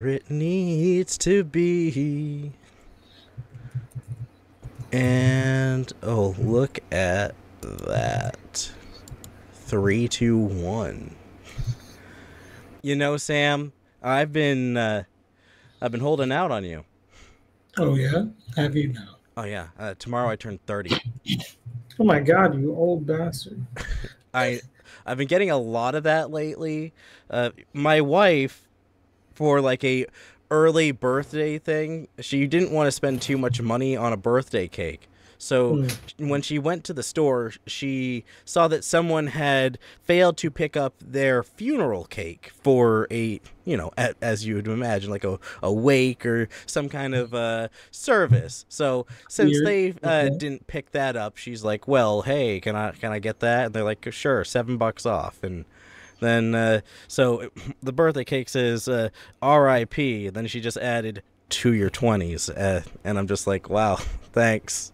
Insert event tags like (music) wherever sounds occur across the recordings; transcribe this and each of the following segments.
it needs to be. And oh, look at that. Three, two, one. You know, Sam, I've been uh, I've been holding out on you. Oh yeah, have you now? Oh yeah, uh, tomorrow I turn thirty. Oh my god, you old bastard! (laughs) I I've been getting a lot of that lately. Uh, my wife, for like a early birthday thing, she didn't want to spend too much money on a birthday cake. So Hmm. when she went to the store, she saw that someone had failed to pick up their funeral cake for a, you know, a, as you would imagine, like a, a wake or some kind of uh, service. So since Weird. they uh, Okay. didn't pick that up, she's like, "Well, hey, can I can I get that?" And they're like, "Sure, seven bucks off." And then uh, so (clears throat) the birthday cake says uh, R.I.P. Then she just added to your twenties, uh, and I'm just like, "Wow, (laughs) thanks."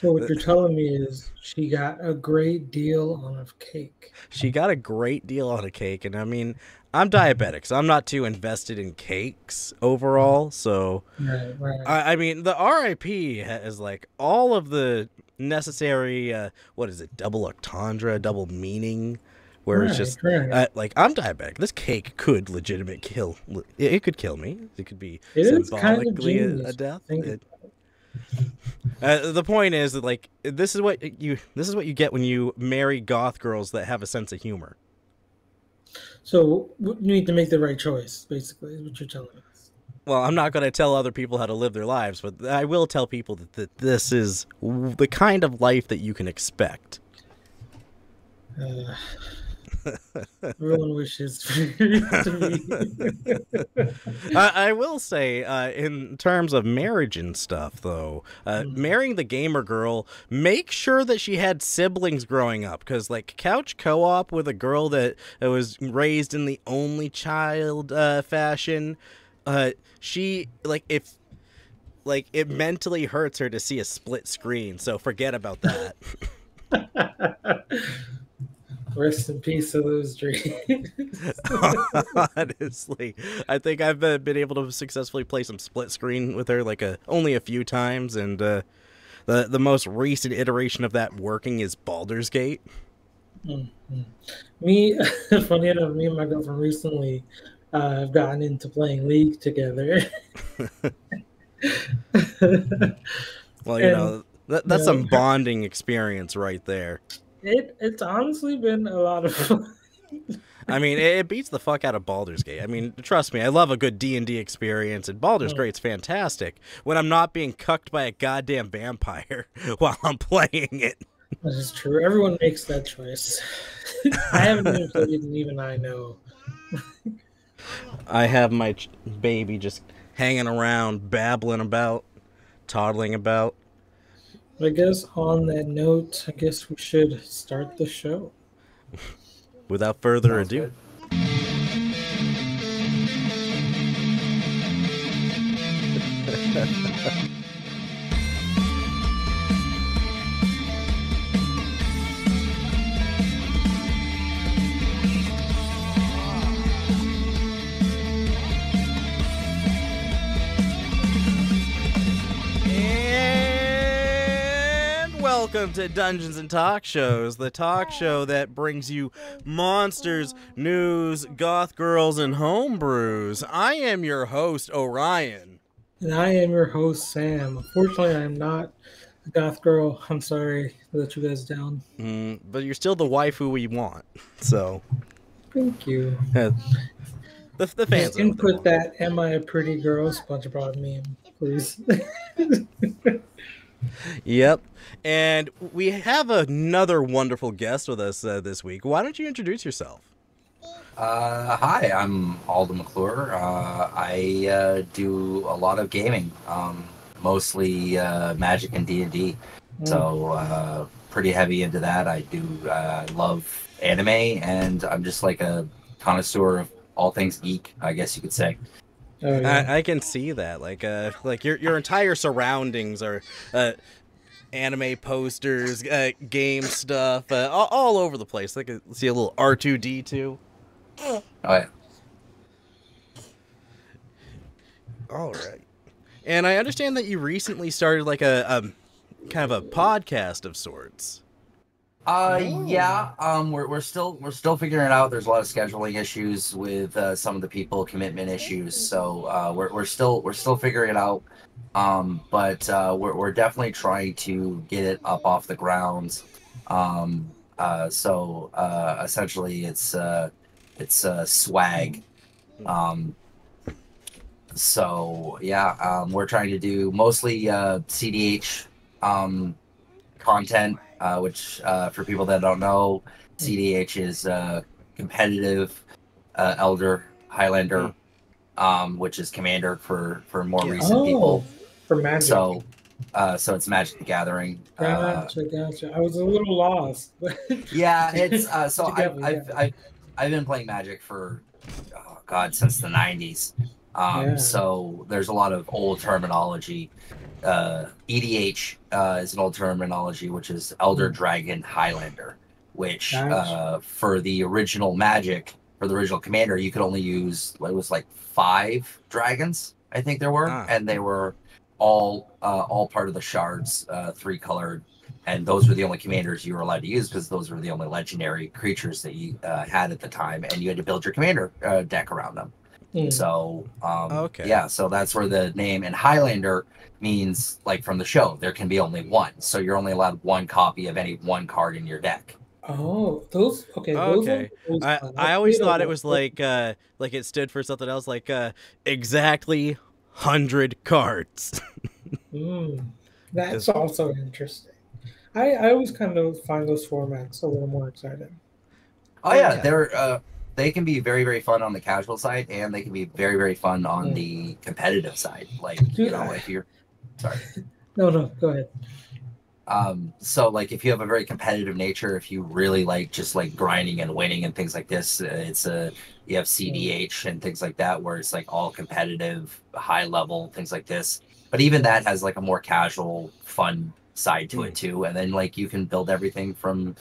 So what you're telling me is she got a great deal on a cake. She got a great deal on a cake, and I mean, I'm diabetic, so I'm not too invested in cakes overall. So, Right, right. I, I mean, the RIP is like all of the necessary, uh, what is it, double entendre, double meaning, where it's just right. uh, like I'm diabetic. This cake could legitimate kill. It, it could kill me. It could be It is kind of a, a death. It- (laughs) uh, the point is that like this is what you this is what you get when you marry goth girls that have a sense of humor. So you need to make the right choice, basically, is what you're telling us. Well, I'm not going to tell other people how to live their lives, but I will tell people that, that this is w- the kind of life that you can expect. Uh, everyone wishes for it to be. (laughs) I, I will say, uh, in terms of marriage and stuff, though, uh, Mm. marrying the gamer girl, make sure that she had siblings growing up, because like couch co-op with a girl that, that was raised in the only child uh, fashion, uh, she like if like it mentally hurts her to see a split screen. So forget about that. (laughs) Rest in peace to those dreams. (laughs) Honestly, I think I've uh, been able to successfully play some split screen with her like a only a few times, and uh, the the most recent iteration of that working is Baldur's Gate. me, (laughs) funny enough, me and my girlfriend recently uh, have gotten into playing League together. (laughs) Well, you And- know that, that's some bonding experience right there. It it's honestly been a lot of fun. I mean, it, beats the fuck out of Baldur's Gate. I mean, trust me, I love a good D and D experience, and Baldur's Mm. Gate's fantastic when I'm not being cucked by a goddamn vampire (laughs) while I'm playing it. That is true. Everyone makes that choice. (laughs) I haven't even played it, and even I know. I have my ch- baby just hanging around, babbling about, toddling about. I guess on that note, I guess we should start the show. Without further Sounds ado, good. Welcome to Dungeons and Talk Shows, the talk show that brings you monsters, news, goth girls, and homebrews. I am your host, Orion. And I am your host, Sam. Unfortunately, I am not a goth girl. I'm sorry to let you guys down. Mm, but you're still the waifu we want, so Thank you. the, the fans. Just know input that "Am I a pretty girl?" SpongeBob meme, please. (laughs) Yep. And we have another wonderful guest with us uh, this week. Why don't you introduce yourself? Uh, hi, I'm Alden McClure. Uh, I uh, do a lot of gaming, um, mostly uh, Magic and D and D. So uh, pretty heavy into that. I do uh, love anime, and I'm just like a connoisseur of all things geek, I guess you could say. Oh, yeah. I, I can see that. Like, uh, like your your entire surroundings are uh, anime posters, uh, game stuff, uh, all, all over the place. Like, see a little R two D two. Oh yeah. All right. And I understand that you recently started like a, a kind of a podcast of sorts. Uh, Oh. yeah. Um, we're we're still we're still figuring it out. There's a lot of scheduling issues with uh, some of the people, commitment issues. So uh, we're we're still we're still figuring it out. Um, but uh, we're we're definitely trying to get it up off the ground. Um, uh, so uh, essentially, it's uh, it's uh, swag. Um, so yeah, um, we're trying to do mostly uh, CDH um, content, uh, which uh, for people that don't know, CDH is uh, competitive uh, Elder Highlander, um, which is Commander for for more Yeah. recent Oh, people. for magic. So uh, so it's Magic the Gathering. Uh, Gotcha, gotcha. I was a little lost. (laughs) yeah, it's uh, so I've, Together, I've, yeah. I've I've been playing Magic for oh god since the '90s. Um, Yeah. So there's a lot of old terminology. Uh, EDH uh, is an old terminology, which is Elder Dragon Highlander, which Hmm. Gotcha. uh, for the original Magic, for the original Commander, you could only use it was like five dragons, I think there were, Ah. and they were all uh, all part of the shards, uh, three colored and those were the only commanders you were allowed to use because those were the only legendary creatures that you uh, had at the time, and you had to build your commander uh, deck around them. Hmm. So, um, Okay. yeah, so that's where the name and Highlander means like from the show, there can be only one, so you're only allowed one copy of any one card in your deck. Oh, those okay. Those Okay. are those I, fun. I always thought it was like uh like it stood for something else like uh exactly 100 cards. (laughs) Mm, that's also interesting. I, I always kind of find those formats a little more exciting. Oh Oh, yeah, yeah. they're uh, they can be very very fun on the casual side, and they can be very very fun on Mm. the competitive side. Like you know, I- if you're sorry. (laughs) No, no, go ahead. um so like if you have a very competitive nature if you really like just like grinding and winning and things like this uh, it's a you have cdh and things like that where it's like all competitive high level things like this but even that has like a more casual fun side to it too and then like you can build everything from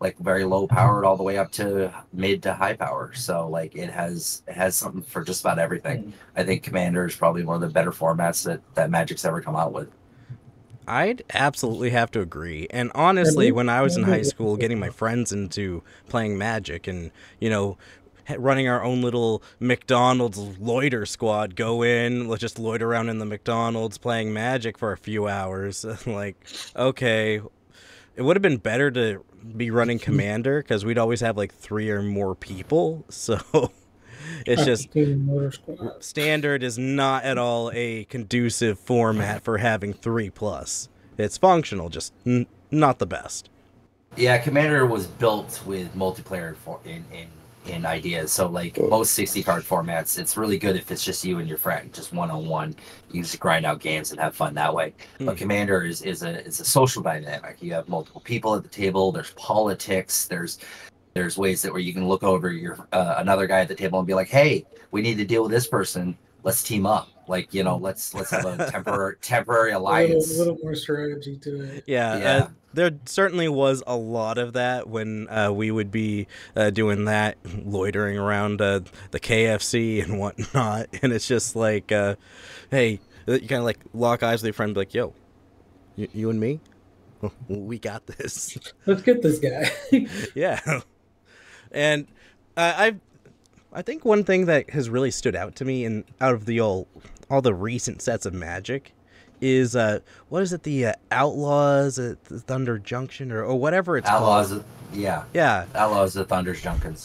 like very low uh-huh. powered all the way up to mid to high power so like it has it has something for just about everything hmm. i think commander is probably one of the better formats that that magic's ever come out with I'd absolutely have to agree. And honestly, when I was in high school, getting my friends into playing Magic and, you know, running our own little McDonald's loiter squad, go in, let's just loiter around in the McDonald's playing Magic for a few hours. (laughs) like, okay. It would have been better to be running (laughs) Commander because we'd always have like three or more people. (laughs) So it's just Team Motor Squad. standard is not at all a conducive format for having three plus. It's functional, just n- not the best. Yeah, Commander was built with multiplayer for in in in ideas. So like most sixty card formats, it's really good if it's just you and your friend, just one on one. You just grind out games and have fun that way. But Mhm. Commander is is a is a social dynamic. You have multiple people at the table. There's politics. There's there's ways that where you can look over your uh, another guy at the table and be like, hey, we need to deal with this person. Let's team up. Like you know, let's let's have a (laughs) temporary temporary alliance A little, alliance. little more strategy to it. Yeah, Yeah. Uh, there certainly was a lot of that when uh, we would be uh, doing that, loitering around uh, the KFC and whatnot. (laughs) And it's just like, uh, hey, you kind of like lock eyes with your friend, be like, yo, you, you and me, (laughs) we got this. Let's get this guy. yeah and uh, i i think one thing that has really stood out to me and out of the all all the recent sets of magic is uh what is it the uh, outlaws at the thunder junction or, or whatever it's Outlaws, called. yeah, yeah. Outlaws of Thunder's Junction.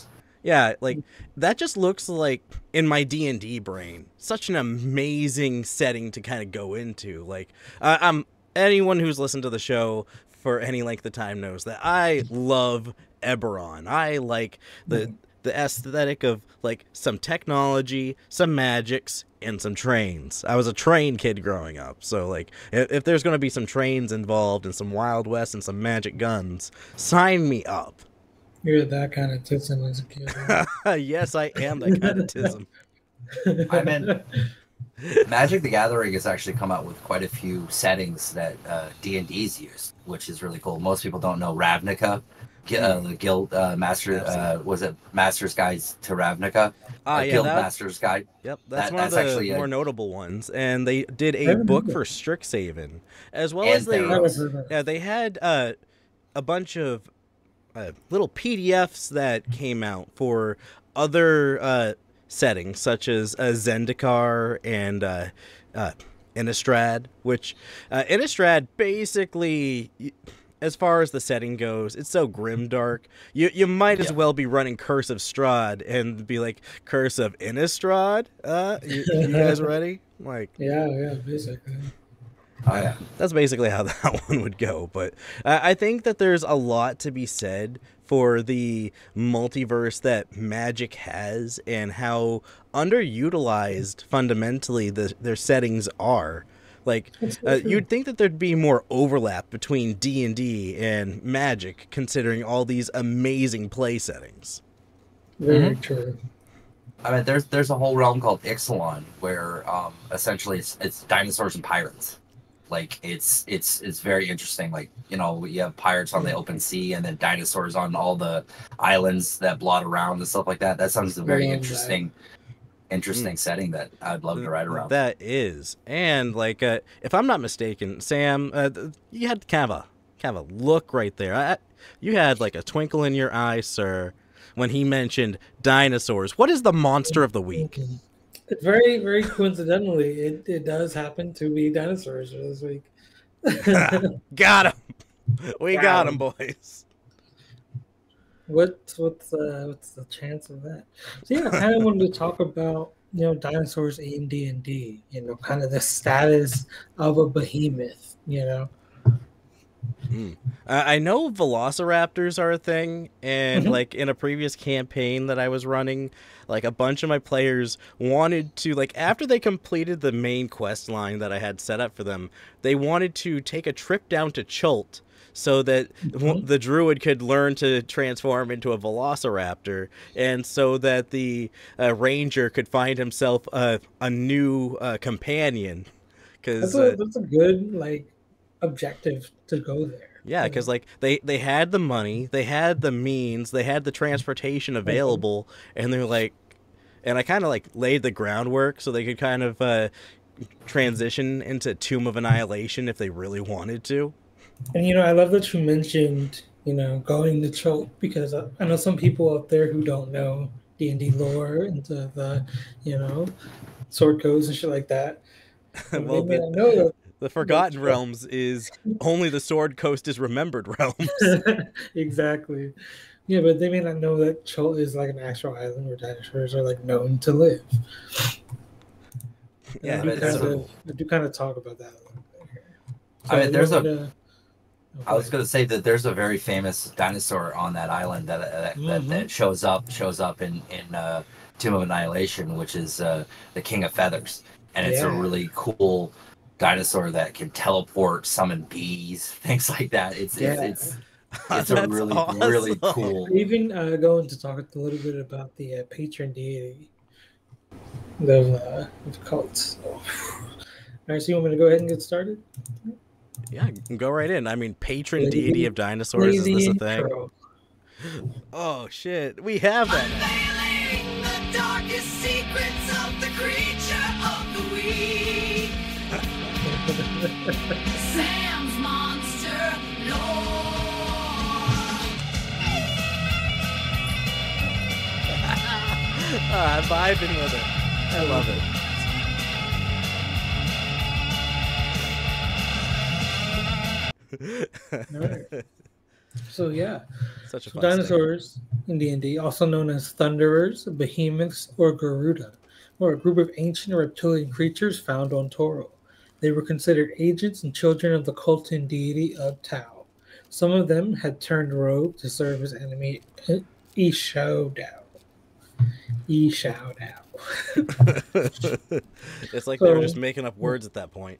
yeah like that just looks like in my d&d brain such an amazing setting to kind of go into. Like uh, i'm anyone who's listened to the show for any length of time knows that i love eberron. I like the the aesthetic of like some technology some magics and some trains i was a train kid growing up so like if, if there's going to be some trains involved and some wild west and some magic guns sign me up You're that kind of tism as a kid. (laughs) yes i am that kind of tism I'm in. Magic the Gathering has actually come out with quite a few settings that uh, D&D's used, which is really cool. Most people don't know Ravnica. Gu- uh, the guild uh, master uh, was it Master's Guide to Ravnica? Ah, Uh, yeah, guild that, Master's Guide. Yep, that's That- one that's of the actually a- more notable ones, and they did a book for Strixhaven, as well as they I Theros. haven't heard that. yeah they had uh, a bunch of uh, little PDFs that came out for other uh, settings, such as uh, Zendikar and uh, uh, Innistrad, which uh, Innistrad basically. Y- As far as the setting goes, it's so grimdark. You you might as Yeah. well be running Curse of Strahd and be like Curse of Innistrad. Uh, you, you guys (laughs) ready? Like Yeah, yeah, basically. Oh yeah. that's basically how (laughs) that one would go. But I I think that there's a lot to be said for the multiverse that Magic has and how underutilized fundamentally the, their settings are. Like (laughs) uh, you'd think that there'd be more overlap between D and D and Magic, considering all these amazing play settings. Very true. I mean, there's there's a whole realm called Ixalan where um, essentially it's it's dinosaurs and pirates. Like it's it's it's very interesting. Like you know you have pirates on the open sea and then dinosaurs on all the islands that blot around and stuff like that. That sounds a very interesting. that. Interesting interesting setting that I'd love to ride around. That is, and like, uh, if I'm not mistaken, Sam, uh, you had kind of a kind of a look right there. I, you had like a twinkle in your eye, sir, when he mentioned dinosaurs. What is the monster of the week? It's (laughs) very, very coincidentally, it, it does happen to be dinosaurs this week. (laughs) got him. (laughs) We Got got him. him, boys. What's what's uh, what's the chance of that? So yeah, I kind of wanted to talk about you know dinosaurs in D and D. You know, kind of the status of a behemoth. You know, Uh, I know velociraptors are a thing, and Mhm. like in a previous campaign that I was running, like a bunch of my players wanted to like after they completed the main quest line that I had set up for them, they wanted to take a trip down to Chult so that Mhm. the druid could learn to transform into a velociraptor, and so that the uh, ranger could find himself a a new uh, companion. that's Because a that's a good like objective to go there. Yeah, because like they they had the money, they had the means, they had the transportation available, and they're like, and I kind of like laid the groundwork so they could kind of uh, transition into Tomb of Annihilation if they really wanted to. And you know, I love that you mentioned, you know, going to Chult because I, I know some people out there who don't know D and D lore into the, you know, Sword Coast and shit like that. (laughs) Well, they may the, not know the Forgotten true. Realms is only the Sword Coast is remembered (laughs) realms. (laughs) exactly. Yeah, but they may not know that Chult is like an actual island where dinosaurs are like known to live. Yeah, I do, but kind it's of, I do kind of talk about that a little bit here. I mean, there's a- me to- I was going to say that there's a very famous dinosaur on that island that that, that, Mhm. that shows up shows up in in uh, Tomb of Annihilation, which is uh, the King of Feathers, and it's a really cool dinosaur that can teleport, summon bees, (laughs) things like that. It's Yeah. it's, (laughs) it's it's a really really awesome. cool. even uh, going to talk a little bit about the uh, patron deity of, uh, of cults. (laughs) All right, so you want me to go ahead and get started? Yeah, go right in. I mean, patron Lady- deity of dinosaurs is this the a thing? intro. Oh shit, we have that. now. Unveiling the darkest secrets of the creature of the week. (laughs) Sam's monster lore. (laughs) Ah, I'm vibing with it. I love it. Right. So yeah, Such a so dinosaurs in D and D, also known as thunderers, behemoths, or Garuda, were a group of ancient reptilian creatures found on Toril. They were considered agents and children of the Chultan deity of Tau. Some of them had turned rogue to serve as enemy eh, Eshowdow. Ishao Dao. (laughs) it's like they were just making up words at that point.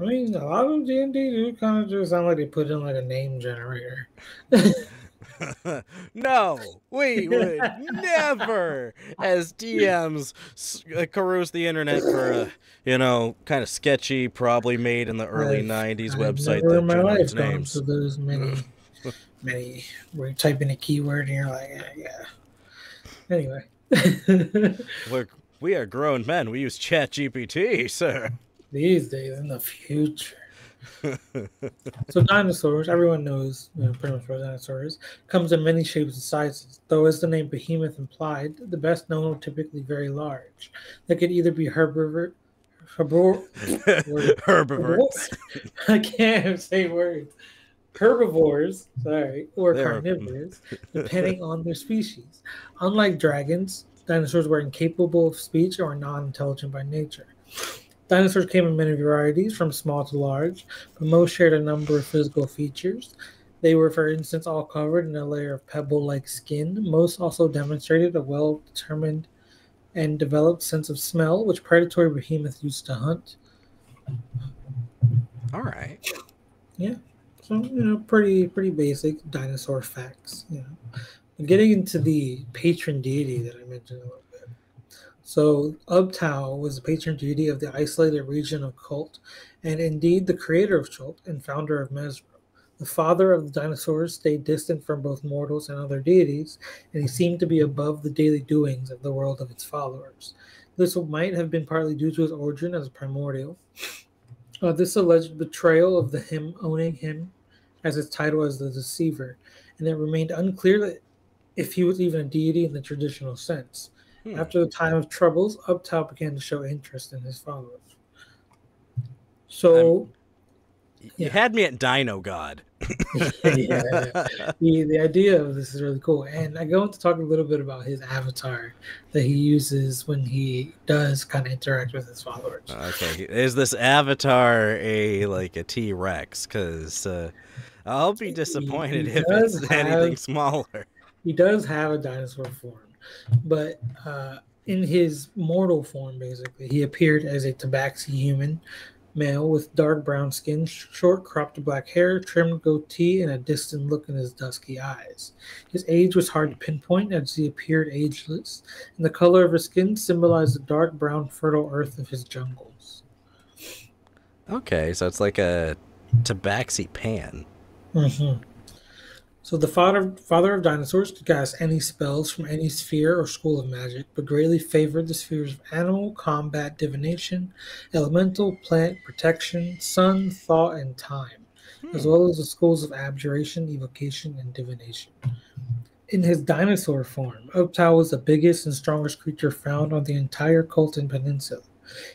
I mean, a lot of D and D do kind of just sound like they put in like a name generator. (laughs) no, we would never, as DMs, s- uh, carouse the internet for a, you know, kind of sketchy, probably made in the early I've- '90s I've website that my generates life gone names. to those many (laughs) many where you type in a keyword and you're like, yeah. yeah. Anyway, (laughs) We're, we are grown men. We use Chat GPT, sir. These days in the future. so dinosaurs, everyone knows you know, pretty much what a dinosaur is, comes in many shapes and sizes. Though, as the name behemoth implied, the best known are typically very large. They could either be herbivore, herbivore, Herbivores. (laughs) (laughs) I can't say words. Herbivores, sorry, or They're- carnivores, (laughs) depending on their species. Unlike dragons, dinosaurs were incapable of speech or non-intelligent by nature. Dinosaurs came in many varieties, from small to large, but most shared a number of physical features. They were, for instance, all covered in a layer of pebble like skin. Most also demonstrated a well determined and developed sense of smell, which predatory behemoths used to hunt. All right. Yeah. So you know, pretty pretty basic dinosaur facts. You know, But getting into the patron deity that I mentioned a little. So Ubtao was the patron deity of the isolated region of Chult, and indeed the creator of Chult and founder of Mezro. The father of the dinosaurs stayed distant from both mortals and other deities, and he seemed to be above the daily doings of the world of its followers. This might have been partly due to his origin as a primordial, uh, this alleged betrayal of the him owning him as his title as the deceiver, and it remained unclear that if he was even a deity in the traditional sense. Hmm. After the time of troubles, Ubtao began to show interest in his followers. So, You Yeah. had me at Dino God. (laughs) yeah, the, the idea of this is really cool. And I go into talk a little bit about his avatar that he uses when he does kind of interact with his followers. Okay, is this avatar a like a T Rex? Because uh, I'll be disappointed he (laughs) if does it's anything smaller. he does have a dinosaur form, but uh, in his mortal form, basically, he appeared as a tabaxi human male with dark brown skin, short cropped black hair, trimmed goatee, and a distant look in his dusky eyes. His age was hard to pinpoint as he appeared ageless, and the color of his skin symbolized the dark brown, fertile earth of his jungles. Okay, so it's like a tabaxi pan. hmm So the father father of dinosaurs could cast any spells from any sphere or school of magic, but greatly favored the spheres of animal, combat, divination, elemental, plant, protection, sun, thought, and time, as hmm. well as the schools of abjuration, evocation, and divination. In his dinosaur form, Ubtao was the biggest and strongest creature found on the entire Chultan Peninsula.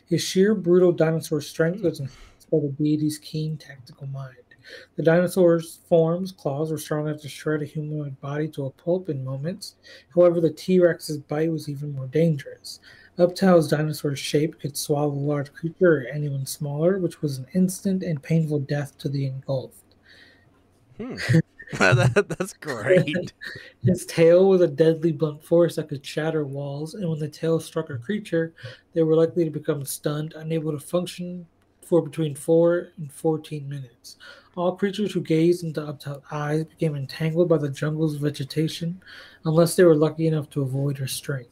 His sheer, brutal dinosaur strength was enhanced by the deity's keen tactical mind. The dinosaur's forms, claws were strong enough to shred a humanoid body to a pulp in moments. However, the T Rex's bite was even more dangerous. Ubtao's dinosaur shape could swallow a large creature or anyone smaller, which was an instant and painful death to the engulfed. Hmm. (laughs) that, that's great. (laughs) His tail was a deadly blunt force that could shatter walls, and when the tail struck a creature, they were likely to become stunned, unable to function for between 4 and 14 minutes. All creatures who gazed into Ubtao's eyes became entangled by the jungle's vegetation unless they were lucky enough to avoid restraint.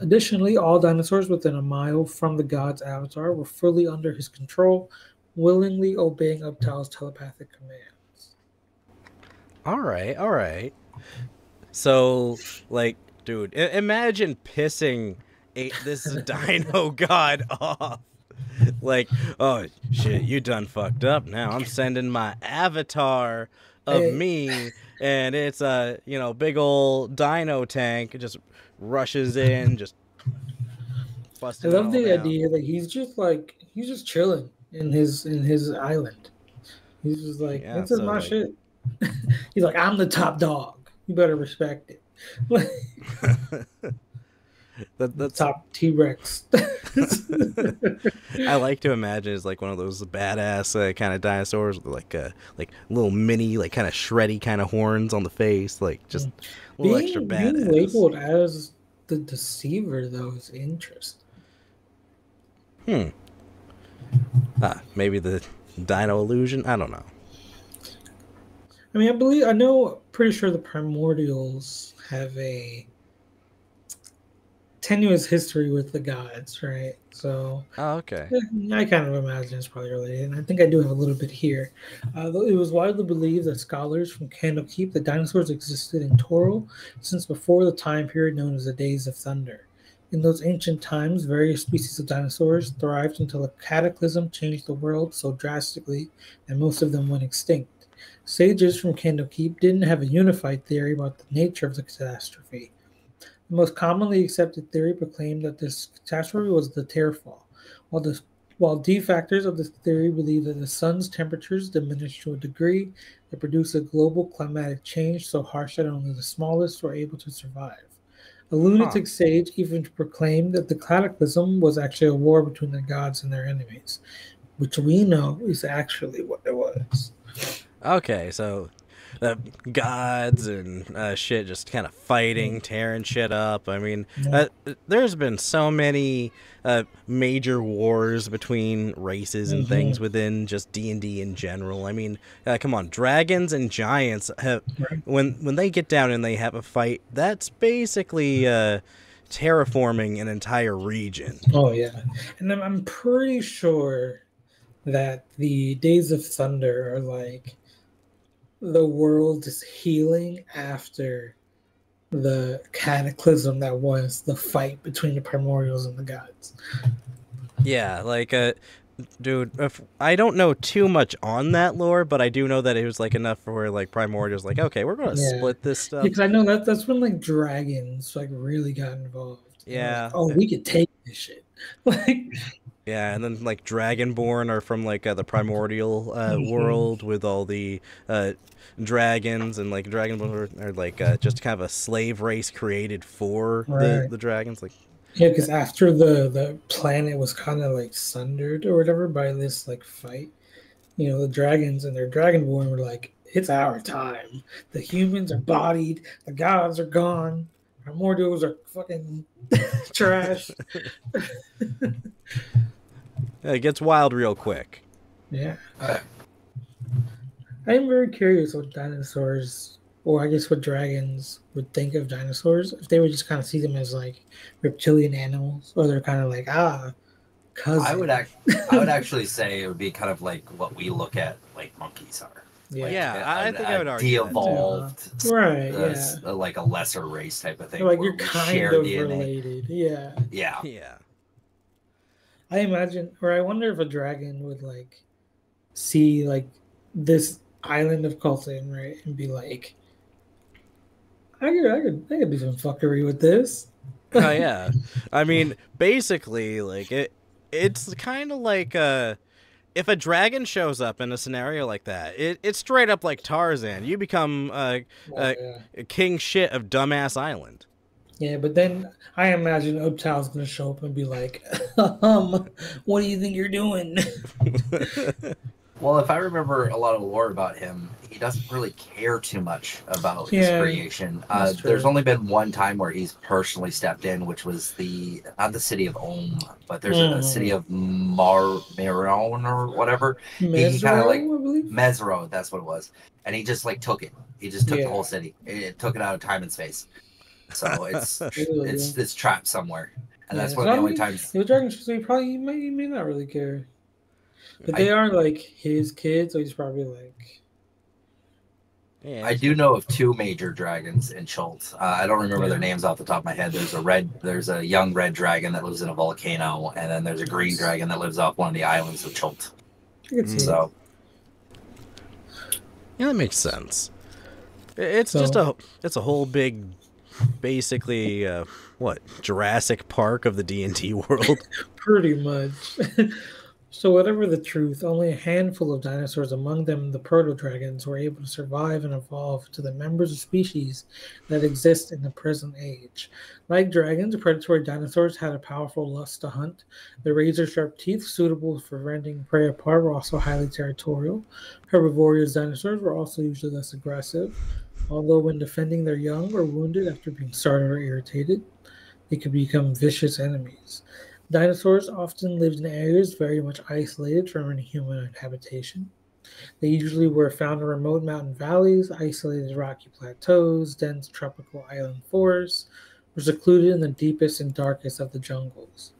Additionally, all dinosaurs within a mile from the god's avatar were fully under his control, willingly obeying Ubtao's telepathic commands. all right, all right. So, like, dude, imagine pissing a this (laughs) dino god off. (laughs) Like, oh shit, you done fucked up. Now I'm sending my avatar of Hey. me, and it's a you know big old dino tank. It just rushes in, just. busting. I love the down. idea that he's just like he's just chilling in his in his island. He's just like Yeah, this is so, my like- shit. (laughs) he's like I'm the top dog. You better respect it. (laughs) That, that's top T Rex. (laughs) I like to imagine it's like one of those badass uh, kind of dinosaurs with like uh, like little mini like kind of shreddy kind of horns on the face, like just a little extra being, being labeled as the deceiver though is interesting. Hmm. Ah, maybe the dino illusion. I don't know. I mean, I believe I know. Pretty sure the primordials have a tenuous history with the gods, right? So Oh, okay. eh, I kind of imagine it's probably related, and I think I do have a little bit here. Uh, it was widely believed that scholars from Candlekeep that dinosaurs existed in Toril since before the time period known as the Days of Thunder. In those ancient times, various species of dinosaurs thrived until a cataclysm changed the world so drastically that most of them went extinct. Sages from Candlekeep didn't have a unified theory about the nature of the catastrophe. The most commonly accepted theory proclaimed that this catastrophe was the Tearfall, while the while defactors of this theory believe that the sun's temperatures diminished to a degree that produced a global climatic change so harsh that only the smallest were able to survive. A lunatic sage even proclaimed that the cataclysm was actually a war between the gods and their enemies, which we know is actually what it was. Okay, so the gods and uh, shit just kind of fighting, tearing shit up. I mean, uh, there's been so many uh, major wars between races and things within just D and D in general. I mean, uh, come on, dragons and giants have Right. when when they get down and they have a fight. That's basically uh, terraforming an entire region. Oh yeah, and I'm, I'm pretty sure that the Days of Thunder are like the world is healing after the cataclysm that was the fight between the primordials and the gods. Yeah, like uh dude, if I don't know too much on that lore, but I do know that it was like enough for where like Primordial's like, okay, we're gonna Yeah. split this stuff. Because I know that that's when like dragons like really got involved. Were like, Yeah. oh, we could take this shit. (laughs) Like, Yeah, and then like Dragonborn are from like uh, the primordial uh, Mhm. world with all the uh, dragons, and like Dragonborn are, are like uh, just kind of a slave race created for the, Right. the dragons. Like, yeah, because after the the planet was kind of like sundered or whatever by this like fight, you know, the dragons and their dragonborn were like, "It's our time. The humans are bodied. The gods are gone. Our mortals are fucking (laughs) trash." (laughs) it gets wild real quick. Yeah, Uh, I am very curious what dinosaurs, or I guess what dragons would think of dinosaurs if they would just kind of see them as like reptilian animals, or they're kind of like ah, cousin. I would act. I would actually (laughs) say it would be kind of like what we look at like monkeys are. yeah, Like, Yeah, a- I a- think I a would argue too. de-evolved, right, uh, yeah. s- like a lesser race type of thing. like you're kind of DNA. related. Yeah. Yeah, Yeah. I imagine or I wonder if a dragon would like see like this island of Chultan, right? And be like I could I could I could do some fuckery with this. oh (laughs) yeah i mean basically like it it's kind of like uh if a dragon shows up in a scenario like that it, it's straight up like tarzan you become uh, Uh, yeah. king shit of dumbass island yeah, but then I imagine Ubtao's gonna show up and be like, (laughs) um, what do you think you're doing? (laughs) Well, if I remember a lot of lore about him, he doesn't really care too much about Yeah, his creation. Uh, there's only been one time where he's personally stepped in, which was the not the city of Ulm, but there's a, Mhm. city of Mar Maron or whatever, Mezro, kinda like- I believe. Mezro. That's what it was, and he just like took it. He just took Yeah. the whole city. It, it took it out of time and space. So it's (laughs) Ooh, it's yeah. it's trapped somewhere, and Yeah, that's so one of the only mean, times. If a dragon so he probably he may, he may not really care. But they are like his kids, so he's probably like yeah, I do know of two major dragons in Schultz. Uh, I don't remember their names off the top of my head. There's a red, there's a young red dragon that lives in a volcano, and then there's a green dragon that lives off one of the islands of Schultz. I could see it. So yeah that makes sense I- it's just a So- it's a whole big basically uh what jurassic park of the d&d (laughs) world (laughs) Pretty much. (laughs) so, whatever the truth, only a handful of dinosaurs, among them the proto dragons, were able to survive and evolve to the members of species that exist in the present age. Like dragons, predatory dinosaurs had a powerful lust to hunt. The razor sharp teeth, suitable for rending prey apart, were also highly territorial. Herbivorous dinosaurs were also usually less aggressive, although, when defending their young or wounded after being startled or irritated, they could become vicious enemies. Dinosaurs often lived in areas very much isolated from any human habitation. They usually were found in remote mountain valleys, isolated rocky plateaus, dense tropical island forests, or secluded in the deepest and darkest of the jungles.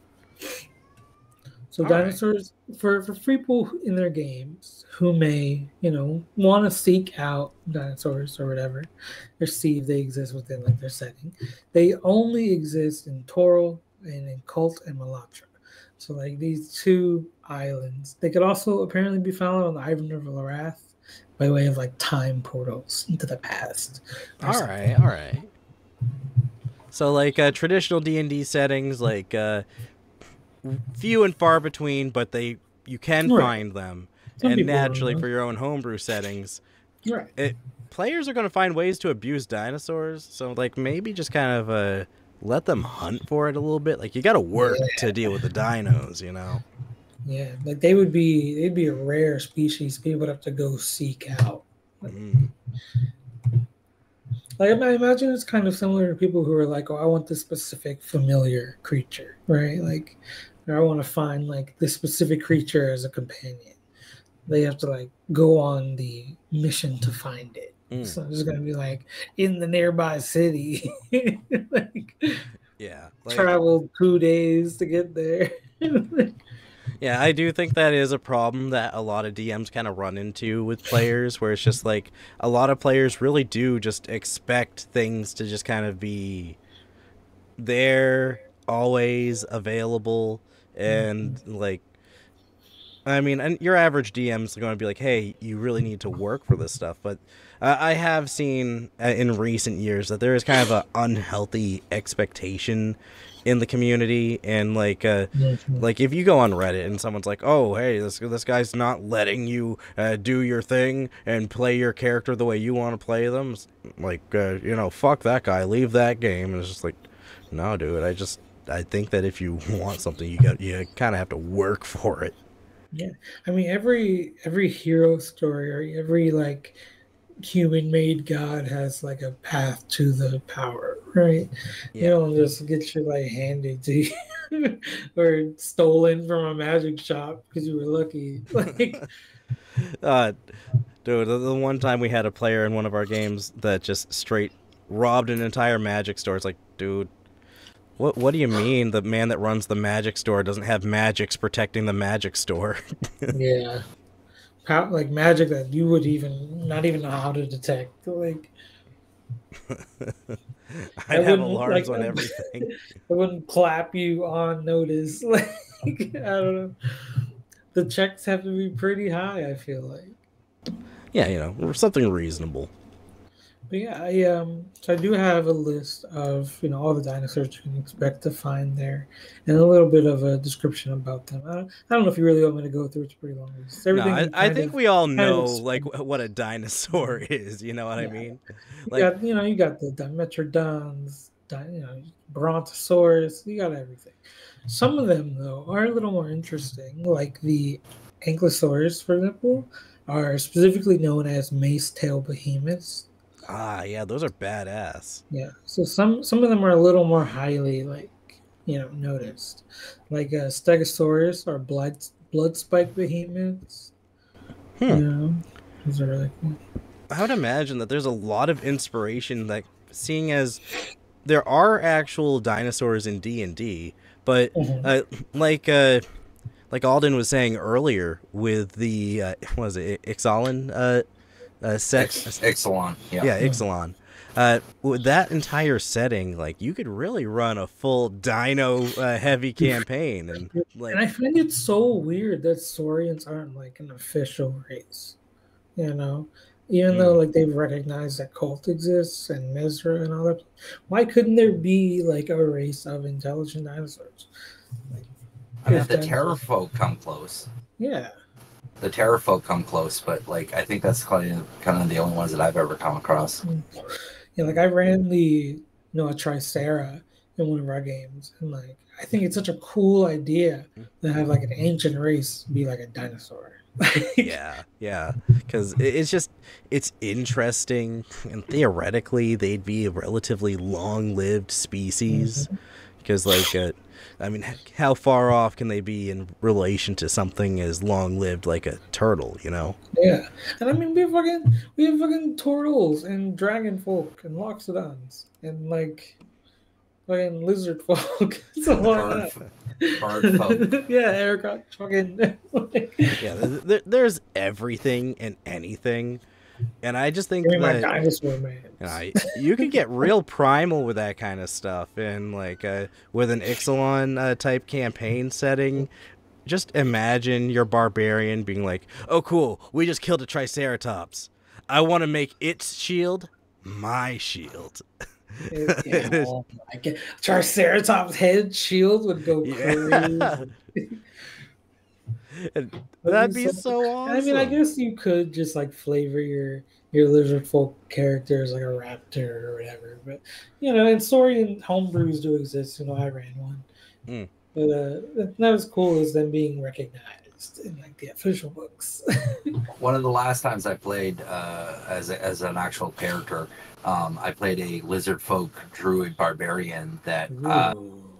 So All right. dinosaurs for for people in their games who may you know want to seek out dinosaurs or whatever, or see if they exist within like their setting, they only exist in Toril and in Chult and Malatra. So like these two islands, they could also apparently be found on the island of Larath by way of like time portals into the past. All something. right, all right. So like uh, traditional D and D settings, like uh, few and far between, but they you can Right. find them. Some and naturally, for your own homebrew settings, Right. it, players are going to find ways to abuse dinosaurs. So like maybe just kind of uh, let them hunt for it a little bit. Like you got to work to deal with the dinos, you know. Yeah, like they would be they'd be a rare species people would have to go seek out. Mm. Like I imagine it's kind of similar to people who are like, Oh, I want this specific familiar creature, right? Like or I want to find like this specific creature as a companion. They have to like go on the mission to find it. Mm. So it's gonna be like in the nearby city. (laughs) like Yeah. Like, travel two days to get there. (laughs) Yeah, I do think that is a problem that a lot of DMs kind of run into with players, where it's just like a lot of players really do just expect things to just kind of be there, always available, and like, I mean, and your average DM's going to be like, hey, you really need to work for this stuff, but uh, I have seen uh, in recent years that there is kind of an unhealthy expectation in the community, and like, uh, like if you go on Reddit and someone's like, "Oh, hey, this this guy's not letting you uh, do your thing and play your character the way you want to play them," like uh, you know, fuck that guy, leave that game. And it's just like, no, dude, I just I think that if you (laughs) want something, you got you kind of have to work (laughs) for it. Yeah, I mean, every every hero story or every like human made god has like a path to the power, right? You Yeah. don't just get your like handed to you (laughs) or stolen from a magic shop because you were lucky. Like, Uh, dude, the, the one time we had a player in one of our games that just straight robbed an entire magic store. It's like, dude, what what do you mean the man that runs the magic store doesn't have magics protecting the magic store? (laughs) yeah, Pow- like magic that you would even not even know how to detect. Like, (laughs) I have alarms like, on everything. (laughs) I wouldn't clap you on notice. Like, I don't know. The checks have to be pretty high. I feel like. Yeah, you know, something reasonable. But yeah, I um so I do have a list of you know all the dinosaurs you can expect to find there, and a little bit of a description about them. I don't, I don't know if you really want me to go through. It's pretty long list. No, I, I think of- we all know like what a dinosaur (laughs) is. You know what I Yeah. mean? you got you know you got the Dimetrodons, di- you know Brontosaurus. You got everything. Some of them though are a little more interesting, like the Ankylosaurus, for example, are specifically known as mace tail behemoths. Ah, yeah, those are badass. Yeah. So some some of them are a little more highly like you know noticed, like uh, Stegosaurus or blood blood spike behemoths. Hmm. You know, those are really cool. I would imagine that there's a lot of inspiration like seeing as there are actual dinosaurs in D and D, but Mhm. uh, like uh, like Alden was saying earlier with the uh, what was it Ixalan uh, set Ex- Ixalan. Yeah. yeah, Ixalan. Uh, with that entire setting, like you could really run a full dino uh, heavy (laughs) campaign, and like And I find it so weird that Saurians aren't like an official race. You know, even though like they've recognized that Chult exists and Mezro and all that, why couldn't there be like a race of intelligent dinosaurs? Like, I mean, the that- Terrafolk come close. Yeah. The terror folk come close, but like I think that's kind of kind of the only ones that I've ever come across. Mm. Yeah, like I ran the you know a Tricera in one of our games, and like I think it's such a cool idea to have like an ancient race be like a dinosaur. (laughs) yeah, yeah, because it's just it's interesting, and theoretically they'd be a relatively long-lived species. Mm-hmm. Because like, uh, I mean, how far off can they be in relation to something as long-lived like a turtle? You know? Yeah, and I mean we have fucking we have fucking turtles and dragon folk and loxodons and like fucking lizard folk. so why Bird, not? folk. (laughs) yeah, Eric got fucking. (laughs) Yeah, th- th- there's everything and anything, and I just think that dinosaur man. you, know, you could get real primal with that kind of stuff, and like uh, with an Ixalan uh, type campaign setting. Just imagine your barbarian being like, "Oh, cool, we just killed a Triceratops. I want to make its shield my shield." It- (laughs) yeah, oh. Triceratops head shield would go crazy. And (laughs) That'd That'd be so awesome. I mean, I guess you could just like flavor your your lizard folk characters like a raptor or whatever. But you know, and story Saurian homebrews do exist. You know, I ran one. Mm. But uh, that's not as cool as them being recognized in like the official books. (laughs) One of the last times I played uh, as a, as an actual character, um, I played a lizard folk druid barbarian that uh,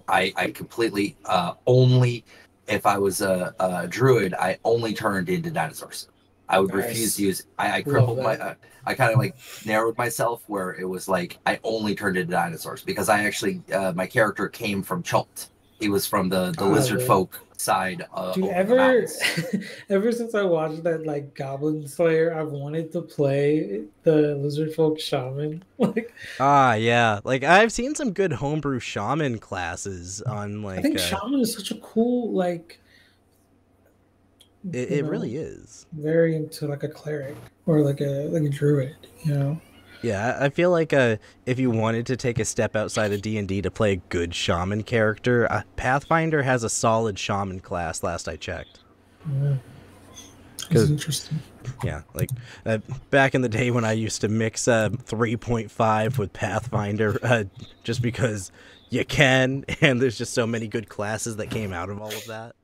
I, I completely uh, only if I was a, a druid, I only turned into dinosaurs. I would Nice. refuse to use. I, I crippled my. Uh, I kind of like narrowed myself where it was like I only turned into dinosaurs because I actually uh, my character came from Chult. He was from the the Oh, lizard folk side. Uh, Dude, over ever (laughs) ever since I watched that like Goblin Slayer, I've wanted to play the Lizard Folk Shaman. (laughs) Like Ah, yeah. Like I've seen some good homebrew shaman classes on like. I think uh, Shaman is such a cool like. it, it know, really is. very into like a cleric or like a like a druid. You know, Yeah, I feel like uh, if you wanted to take a step outside of D and D to play a good shaman character, uh, Pathfinder has a solid shaman class. Last I checked. yeah. It's interesting. Yeah, like uh, back in the day when I used to mix uh, 3.5 with Pathfinder, uh, just because you can, (laughs) and there's just so many good classes that came out of all of that.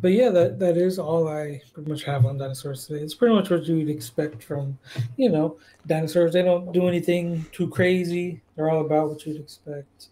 But yeah, that that is all I pretty much have on dinosaurs today. It's pretty much what you'd expect from, you know, dinosaurs. They don't do anything too crazy. They're all about what you'd expect.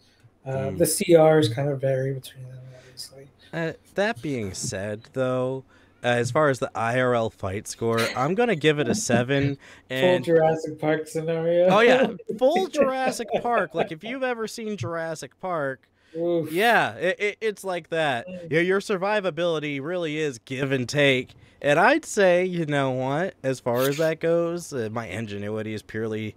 Uh, Mm. The CRs kind of vary between them, obviously. Uh, that being said, though, uh, as far as the IRL fight score, I'm gonna give it a seven. (laughs) Full Jurassic Park scenario. oh yeah, (laughs) full Jurassic Park. Like if you've ever seen Jurassic Park, Oof. yeah, it, it, it's like that. Yeah, your survivability really is give and take. And I'd say, you know what, as far as that goes, uh, my ingenuity is purely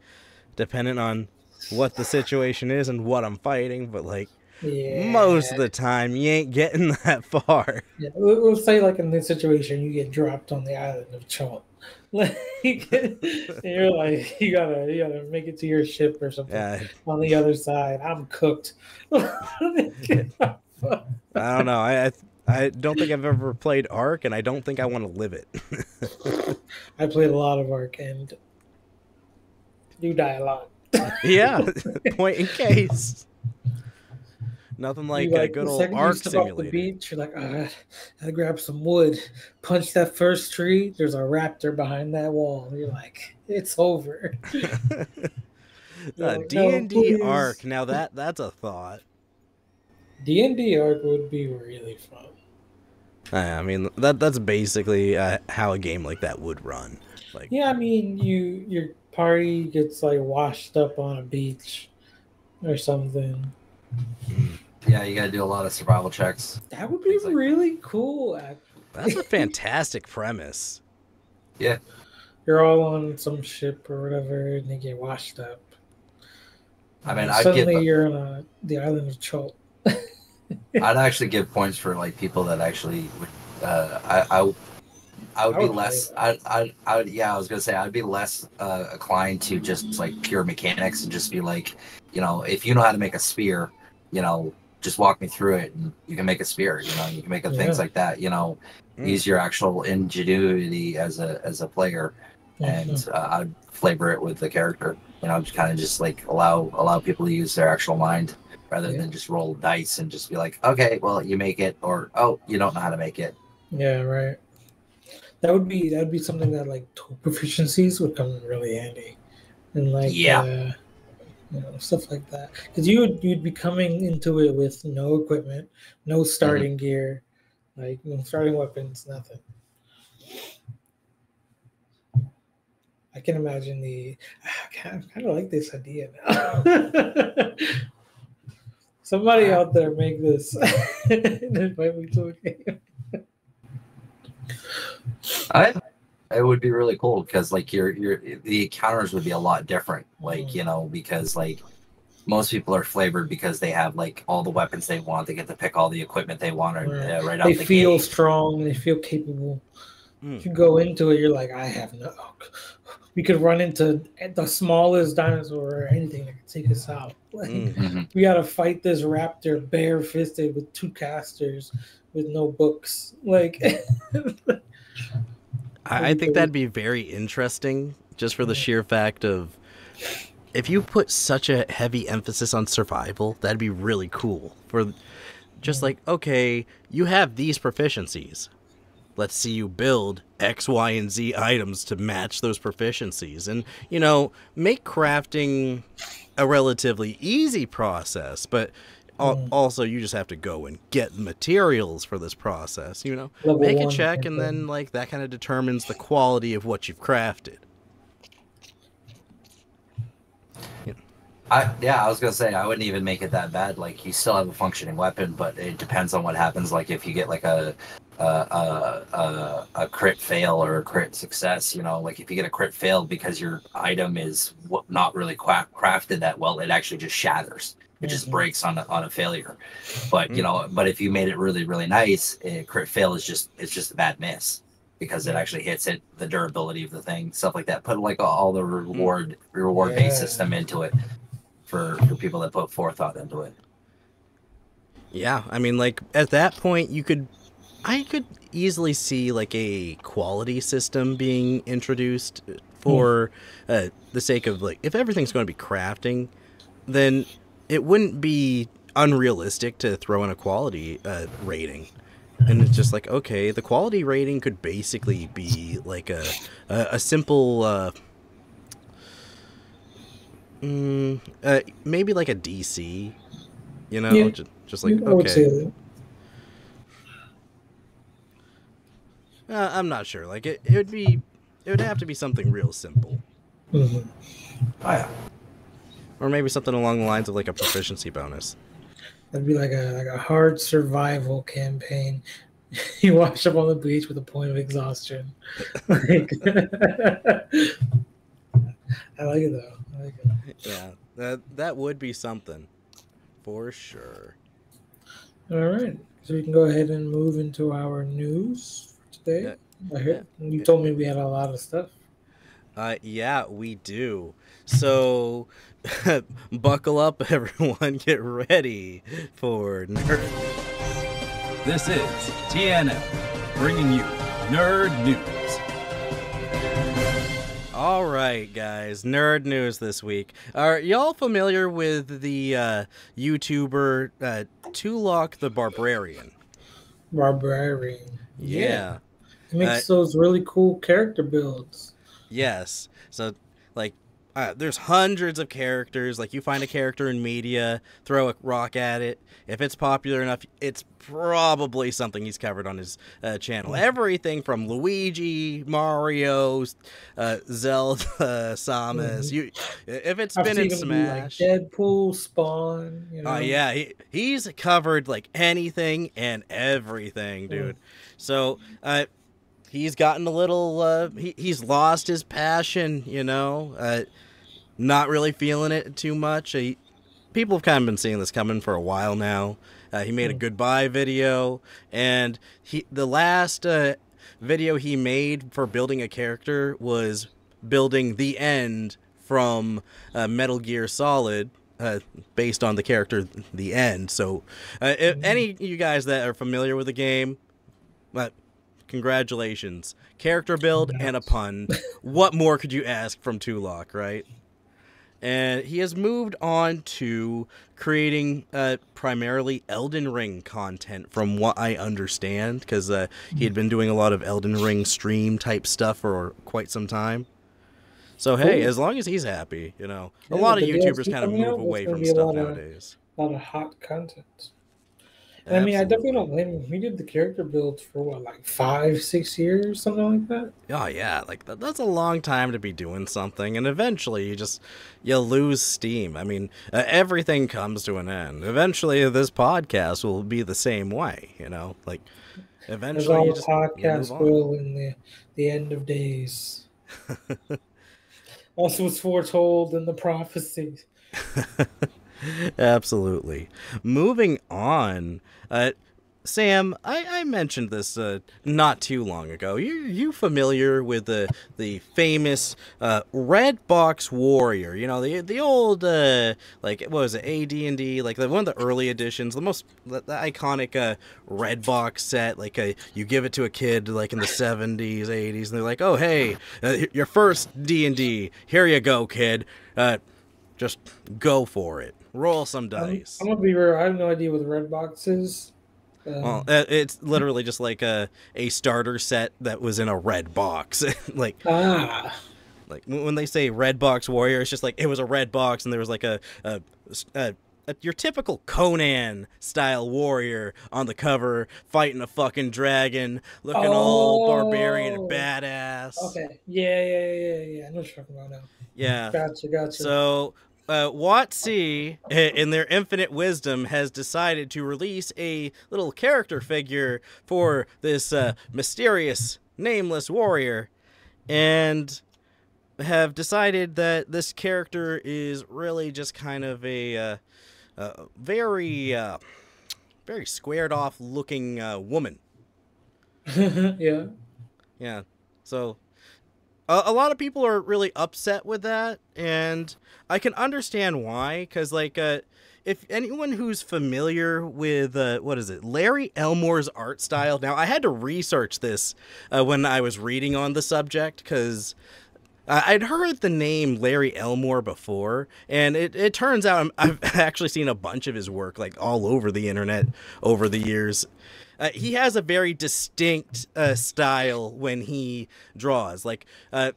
dependent on what the situation is and what I'm fighting. But like Yeah. most of the time, you ain't getting (laughs) that far. Yeah, let- let's say like in this situation, you get dropped on the island of Chult. (laughs) Like you're like, (laughs) you gotta, you gotta make it to your ship or something. Yeah, On the other side, I'm cooked. (laughs) I don't know. I I, I don't think I've ever played Ark, and I don't think I want to live it. I played a lot of Ark, and you die a lot. yeah, point in case. Nothing like, You, a good old you Ark the simulator. beach, you're like, ah, I grab some wood, punch that first tree. There's a raptor behind that wall. You're like, it's over. (laughs) Uh, like, D "No, and D please." Ark. Now that that's a thought. D and D Ark would be really fun. I mean that that's basically uh, how a game like that would run. Like Yeah, I mean, you your party gets like washed up on a beach or something. Yeah, you got to do a lot of survival checks. That would be Things like that. really cool. Actually. that's a (laughs) fantastic premise. Yeah. You're all on some ship or whatever, and you get washed up. I mean, I'd suddenly give- you're on a, the island of Chult. (laughs) I'd actually give points for like people that actually would. Uh, I, I I would I be less. I, I I would yeah. I was gonna say I'd be less uh, inclined to just like pure mechanics and just be like, you know, if you know how to make a spear, you know, just walk me through it and you can make a spear. You know, you can make a things like that. You know, Mm. use your actual ingenuity as a as a player, and Mhm. uh, I'd flavor it with the character. You know, just kind of just like allow allow people to use their actual mind rather Yeah. than just roll dice and just be like, okay, well, you make it, or oh, you don't know how to make it. Yeah, right. That would be that would be something that like (laughs) proficiencies would come really handy, and like Yeah. uh, you know stuff like that. Because you would you'd be coming into it with no equipment, no mm-hmm. starting gear, like no starting weapons, nothing. I can imagine the. Ah, I kind of, kind of like this idea now. (laughs) Somebody ah. out there make this and invite me to a game. I, it would be really cool because like your your the encounters would be a lot different. Like you know because like most people are flavored because they have like all the weapons they want. They get to pick all the equipment they want right, Right. uh, right out They the feel gate. strong. They feel capable. Mm. If you go into it, you're like, I have no. We could run into the smallest dinosaur or anything that could take us out. (laughs) Like, Mm. Mhm. We got to fight this raptor bare-fisted with two casters with no books. Like, (laughs) I, I think that'd be very interesting just for the sheer fact of if you put such a heavy emphasis on survival, that'd be really cool. For just like, okay, you have these proficiencies. Let's see you build X, Y, and Z items to match those proficiencies. And, you know, make crafting a relatively easy process, but Mm. also you just have to go and get materials for this process, you know? Level make a check and then like that kind of determines the quality of what you've crafted I yeah, I was gonna say I wouldn't even make it that bad. Like you still have a functioning weapon, but it depends on what happens. Like if you get like a a a, a, a crit fail or a crit success, you know, like if you get a crit fail because your item is not really crafted that well, it actually just shatters. It just Mhm. breaks on a, on a failure. But you know, but if you made it really really nice, a crit fail is just it's just a bad miss because it actually hits it the durability of the thing stuff like that put like all the reward reward Yeah. based system into it for for people that put forethought into it. yeah i mean like at that point you could i could easily see like a quality system being introduced for uh, the sake of like if everything's going to be crafting then it wouldn't be unrealistic to throw in a quality uh, rating and it's just like okay the quality rating could basically be like a a, a simple uh, mm, uh, maybe like a dc you know Yeah. just, just like I okay uh, i'm not sure like it, it would be it would have to be something real simple Mhm. Oh yeah. Or maybe something along the lines of like a proficiency bonus That'd be like a like a hard survival campaign. (laughs) You wash up on the beach with a point of exhaustion. (laughs) Like, (laughs) I like it though. I like it. yeah that that would be something for sure All right, so we can go ahead and move into our news for today. I heard you told me we had a lot of stuff. Uh, yeah, we do. So, (laughs) buckle up, (laughs) everyone. Get ready for nerd. This is TNF, bringing you Nerd News. All right, guys. Nerd news this week. Are y'all familiar with the uh, YouTuber uh, Tulok the Barbarian? Barbarian. Yeah. He makes Uh, those really cool character builds. Yes. So, like, uh, there's hundreds of characters. Like, you find a character in media, throw a rock at it. If it's popular enough, it's probably something he's covered on his uh, channel. Everything from Luigi, Mario, uh, Zelda, (laughs) Samus. Mhm. You, if it's I've been in do, like Smash. Deadpool, Spawn. You know? Oh yeah, he, he's covered like anything and everything, dude. So uh, he's gotten a little. Uh, he he's lost his passion, you know. Not really feeling it too much. He, people have kind of been seeing this coming for a while now. Uh, he made a Mm. goodbye video, and he the last uh, video he made for building a character was building the end from uh, Metal Gear Solid, uh, based on the character The End. So, uh, if any of you guys that are familiar with the game, uh, congratulations, character build and a pun. what more could you ask from Tulok, right? And he has moved on to creating uh, primarily Elden Ring content, from what I understand, because uh, he had been doing a lot of Elden Ring stream type stuff for quite some time. So hey, as long as he's happy, you know, a Yeah, lot of YouTubers kind of move away from stuff of- nowadays. A lot of hot content. I mean, I definitely don't blame him. He did the character builds for what, like five, six years, something like that. Oh yeah, like that, that's a long time to be doing something, and eventually you just you lose steam. I mean, uh, everything comes to an end. Eventually, this podcast will be the same way. You know, like eventually all you the just you podcasts move will in the the end of days. (laughs) also, was foretold in the prophecies. (laughs) (laughs) Absolutely. Moving on, uh, Sam, I, I mentioned this uh, not too long ago. You you familiar with the the famous uh, Red Box Warrior? You know the the old uh, like what was it AD and D like the, one of the early editions, the most the, the iconic uh, Red Box set. Like uh, you give it to a kid like in the seventies, eighties, and they're like, oh hey, uh, your first D and D, here you go, kid. Just go for it. Roll some I'm, dice. I'm gonna be real. I have no idea what the red box is. Um, Well, it's literally just like a a starter set that was in a red box. (laughs) like ah, like when they say red box warrior, it's just like it was a red box and there was like a a, a, your typical Conan style warrior on the cover fighting a fucking dragon, looking all barbarian and Oh. badass. okay. Yeah, yeah, yeah, yeah. I know what you're talking about now. Yeah. Gotcha, gotcha. So, uh, WotC, in their infinite wisdom, has decided to release a little character figure for this uh, mysterious, nameless warrior, and have decided that this character is really just kind of a uh, uh, very, uh, very squared off looking uh, woman. (laughs) yeah. Yeah. So a, lot of people are really upset with that and I can understand why cuz like uh if anyone who's familiar with uh, what is it larry elmore's art style now i had to research this uh, when i was reading on the subject because uh, i'd heard the name larry elmore before and it, it turns out I'm, i've (laughs) actually seen a bunch of his work like all over the internet over the years. Uh, he has a very distinct uh, style when he draws like uh,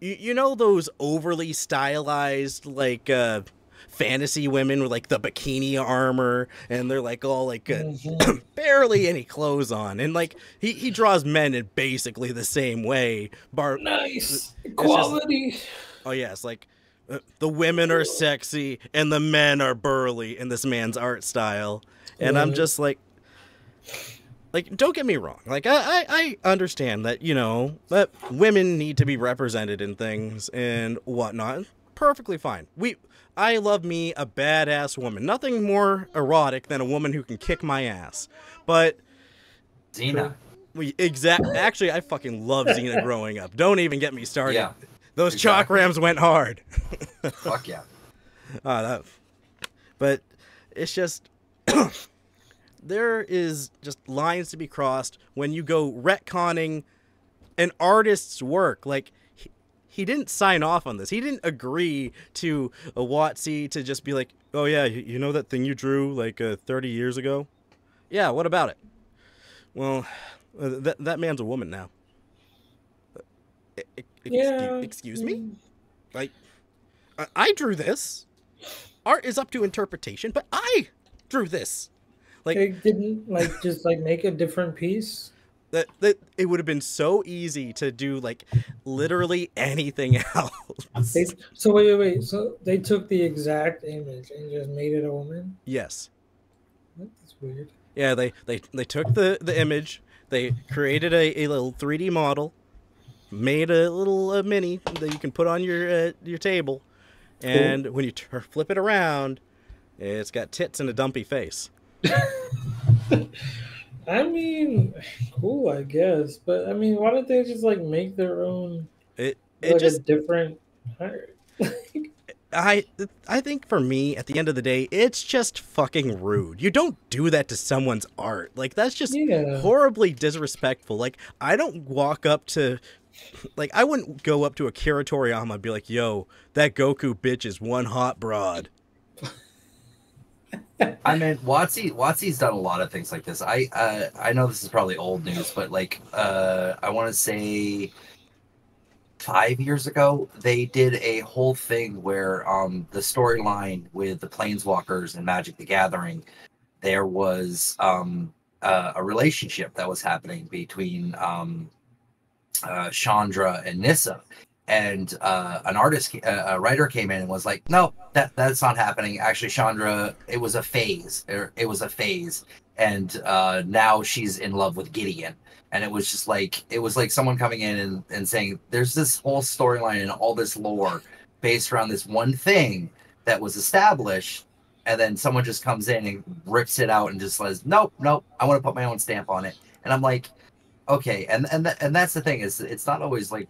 you, you know those overly stylized like uh, fantasy women with like the bikini armor and they're like all like uh, Mhm. (clears throat) barely any clothes on. And like he, he draws men in basically the same way. Bar Nice. just- quality. oh yes like uh, the women are sexy and the men are burly in this man's art style. And i'm Mhm. just like like don't get me wrong. Like I, I i understand that you know that women need to be represented in things and whatnot. Perfectly fine. We i love me a badass woman nothing more erotic than a woman who can kick my ass but Xena. we exact actually i fucking love xena (laughs) growing up don't even get me started Yeah. those chakrams went hard (laughs) Fuck yeah. Ah, that, but it's just (coughs) there is just lines to be crossed when you go retconning an artist's work. Like he, didn't sign off on this. He didn't agree to a WotC to just be like, "Oh yeah, you, know that thing you drew like uh, 30 years ago? Yeah, what about it?" Well, uh, that that man's a woman now. Uh, e- e- Yeah. excuse, excuse me? Like, I, I drew this. Art is up to interpretation, but I drew this. Like They didn't like just like make a different piece. That, that it would have been so easy to do like literally anything (laughs) else. They, so wait, wait, wait. So they took the exact image and just made it a woman. yes. That's weird. Yeah, they they they took the the image, they created a, a little 3D model, made a little uh, mini that you can put on your uh, your table, and when you tur flip it around, it's got tits and a dumpy face. (laughs) I mean, cool, I guess. But I mean, why don't they just like make their own? It it like just a different. (laughs) I I think for me at the end of the day it's just fucking rude. You don't do that to someone's art. Like that's just Yeah. horribly disrespectful. Like I don't walk up to like I wouldn't go up to Akira Toriyama and be like, "Yo, that Goku bitch is one hot broad." (laughs) I mean, WotC WotC's done a lot of things like this. I uh, I know this is probably old news, but like uh, I want to say five years ago, they did a whole thing where um, the storyline with the Planeswalkers and Magic the Gathering, there was um, uh, a relationship that was happening between um, uh, Chandra and Nissa. And uh, an artist, uh, a writer came in and was like, "No, that that's not happening. Actually, Chandra, it was a phase. It was a phase, and uh, now she's in love with Gideon." And it was just like it was like someone coming in and, and saying, "There's this whole storyline and all this lore based around this one thing that was established, and then someone just comes in and rips it out and just says, "Nope, nope, I want to put my own stamp on it." And I'm like, okay, and and th- and that's the thing is it's not always like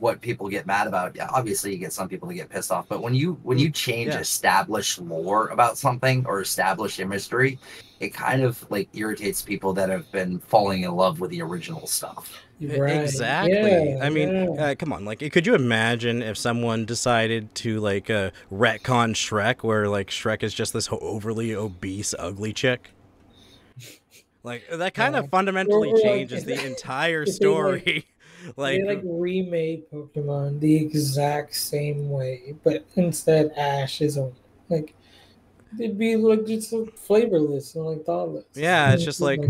what people get mad about. Yeah, obviously you get some people to get pissed off, but when you when you change Yeah. established lore about something or established imagery, it kind of like irritates people that have been falling in love with the original stuff. Right. Exactly. Yeah, I mean, yeah. uh, come on. Like, could you imagine if someone decided to like uh, retcon Shrek, where like Shrek is just this overly obese, ugly chick? Like that kind Yeah. of fundamentally Or, like, changes if the (laughs) entire if like- story. Like, (laughs) they like uh, remade Pokemon the exact same way, but instead Ash is a like it'd be like just like, flavorless and like thoughtless. Yeah, it's just like-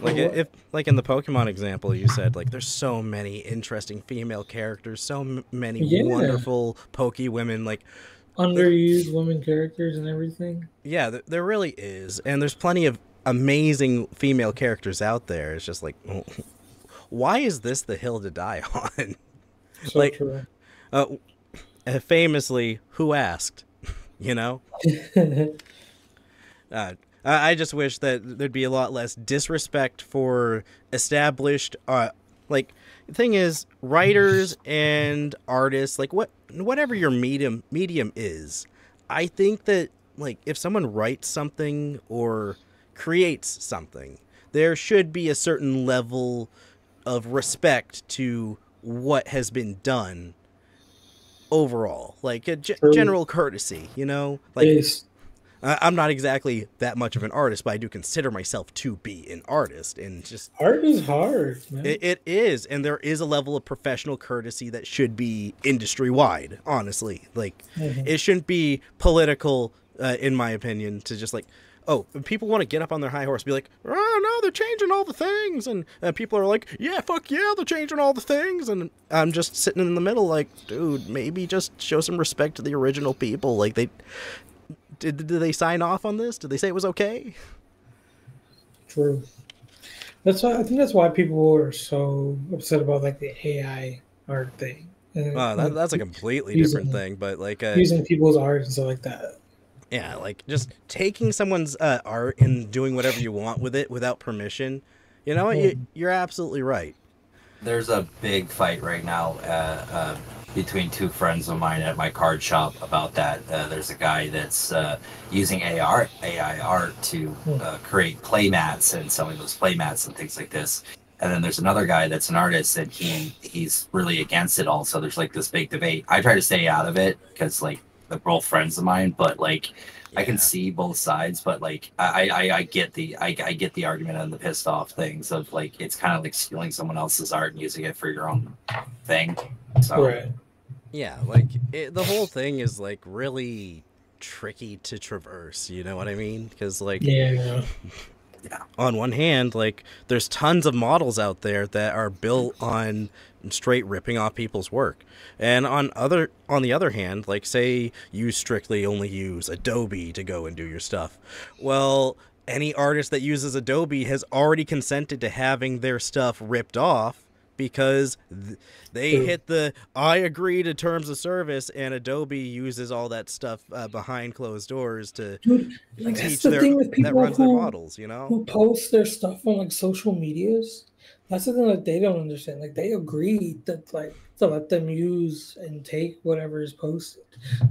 like if like in the Pokemon example you said, like there's so many interesting female characters, so m- many Yeah. wonderful pokey women. Like, underused women characters and everything. yeah, th- there really is, and there's plenty of amazing female characters out there. It's just like, why is this the hill to die (laughs) on? So Like-. Uh, uh, famously, who asked? (laughs) You know, (laughs) uh, I I just wish that there'd be a lot less disrespect for established. Uh, like, the thing is, writers and artists, like what, whatever your medium medium is, I think that like if someone writes something or creates something, there should be a certain level of respect to what has been done overall like a general courtesy you know like i'm not exactly that much of an artist but i do consider myself to be an artist and just art is hard, man. it, it is and there is a level of professional courtesy that should be industry wide honestly like Mhm. it shouldn't be political uh, in my opinion to just like oh people want to get up on their high horse and be like oh no they're changing all the things and uh, people are like yeah fuck yeah they're changing all the things and i'm just sitting in the middle like dude maybe just show some respect to the original people like they did, did they sign off on this did they say it was okay True. That's why I think that's why people are so upset about like the AI art thing. And, that, that's a completely using- different thing but like uh, using people's art and stuff like that. Yeah, like just taking someone's uh, art and doing whatever you want with it without permission. You know what? You, you're absolutely right. There's a big fight right now uh, uh, between two friends of mine at my card shop about that. Uh, there's a guy that's uh, using AR, AI art to uh, create play mats and selling those play mats and things like this. And then there's another guy that's an artist and he he's really against it all. So there's like this big debate. I try to stay out of it because like they're both friends of mine, but like I can see both sides, but like I, I, I get the I, I get the argument and the pissed off things of like it's kind of like stealing someone else's art and using it for your own thing. So Right. Yeah, like it, the whole thing is like really tricky to traverse. You know what I mean? Because like Yeah. On one hand, like there's tons of models out there that are built on straight ripping off people's work. And on other on the other hand, like say you strictly only use Adobe to go and do your stuff. Well, any artist that uses Adobe has already consented to having their stuff ripped off because th- they hit the I agree to terms of service and Adobe uses all that stuff uh, behind closed doors to Dude, like that's teach the their thing with that people runs their who, models, you know? who post their stuff on like social medias. That's the thing that they don't understand. Like they agree that like to let them use and take whatever is posted.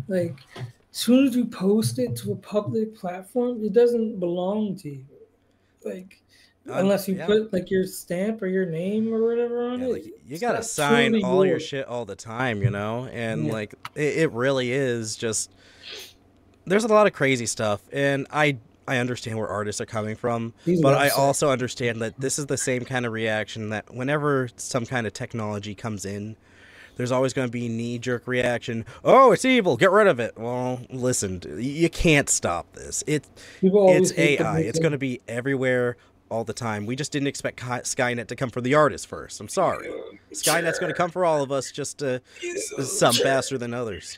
Like as soon as you post it to a public platform, it doesn't belong to you. Like unless you yeah. put like your stamp or your name or whatever on Yeah, it. like, you gotta sign truly all your shit all the time, you know, and Yeah. like it, it really is just. There's a lot of crazy stuff, and I I understand where artists are coming from, These but I also understand that this is the same kind of reaction that whenever some kind of technology comes in, there's always going to be knee jerk reaction. Oh, it's evil. Get rid of it. Well, listen, you can't stop this. It it's AI. It's going to be everywhere all the time. We just didn't expect Skynet to come for the artist first. I'm sorry. Skynet's going to come for all of us, just uh, (laughs) some faster than others.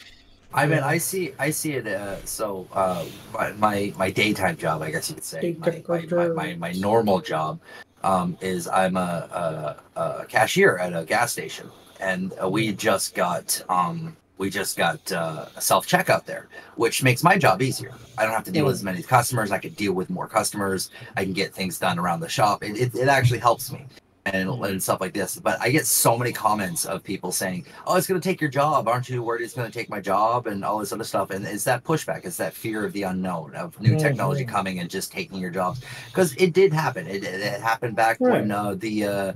I mean, I see, I see it. Uh, so, uh, my, my my daytime job, I guess you could say, my, my, my, my, my normal job, um, is I'm a, a, a cashier at a gas station, and uh, we just got um, we just got uh, a self checkout there, which makes my job easier. I don't have to deal with as many customers. I can deal with more customers. I can get things done around the shop. It, it, it actually helps me. And, and stuff like this. But I get so many comments of people saying, "Oh, it's going to take your job. Aren't you worried it's going to take my job?" and all this other stuff. And it's that pushback. It's that fear of the unknown, of new technology coming and just taking your jobs. Because it did happen. It, it, happened back when uh, the uh,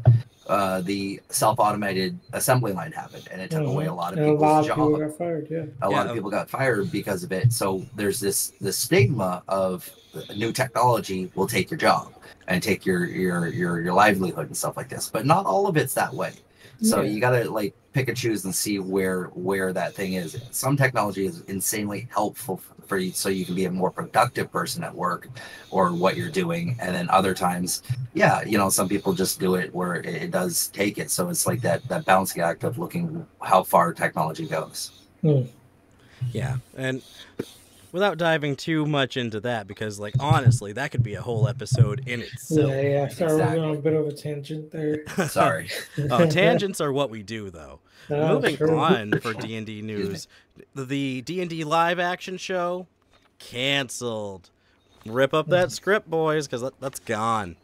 uh, the self-automated assembly line happened, and it took away a lot of Mm-hmm. And a lot people's of people got fired. Yeah. a lot of people got fired because of it. So there's this the stigma of new technology will take your job and take your your your your livelihood and stuff like this. But not all of it's that way. So Yeah. you gotta like pick and choose and see where where that thing is. Some technology is insanely helpful for you, so you can be a more productive person at work or what you're doing. And then other times, yeah, you know, some people just do it where it, it does take it. So it's like that that balancing act of looking how far technology goes. Hmm. Yeah, and without diving too much into that, because like honestly, that could be a whole episode in itself. yeah, yeah. Sorry, we're Exactly. on a bit of a tangent there. Sorry. (laughs) oh, (laughs) tangents are what we do, though. Oh, Moving true. on for (laughs) D and D news, the D and D live action show canceled. Rip up that (laughs) script, boys, because that, that's gone.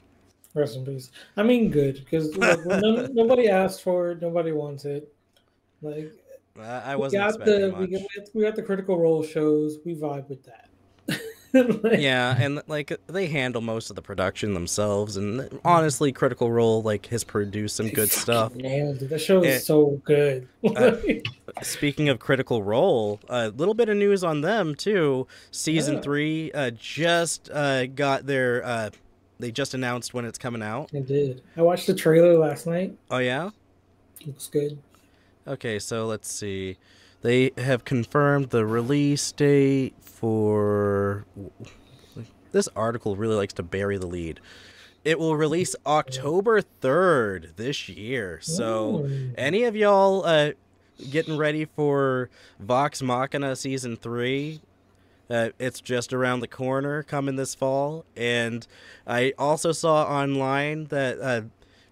Rest in peace. I mean, good because (laughs) no, nobody asked for it. Nobody wants it. Like I, I we wasn't got expecting the much. we got, we got the critical role shows. We vibe with that. (laughs) Like, yeah, and like they handle most of the production themselves, and honestly, Critical Role like has produced some good stuff. Nailed it. The show is Eh, so good. (laughs) uh, Speaking of Critical Role, a little bit of news on them too. Season Yeah. three uh, just uh, got their. Uh, they just announced when it's coming out. I did. I watched the trailer last night. Oh yeah. Looks good. Okay, so let's see. They have confirmed the release date for. This article really likes to bury the lead. It will release October 3rd this year. So, any of y'all uh, getting ready for Vox Machina Season 3? Uh, it's just around the corner coming this fall. And I also saw online that uh,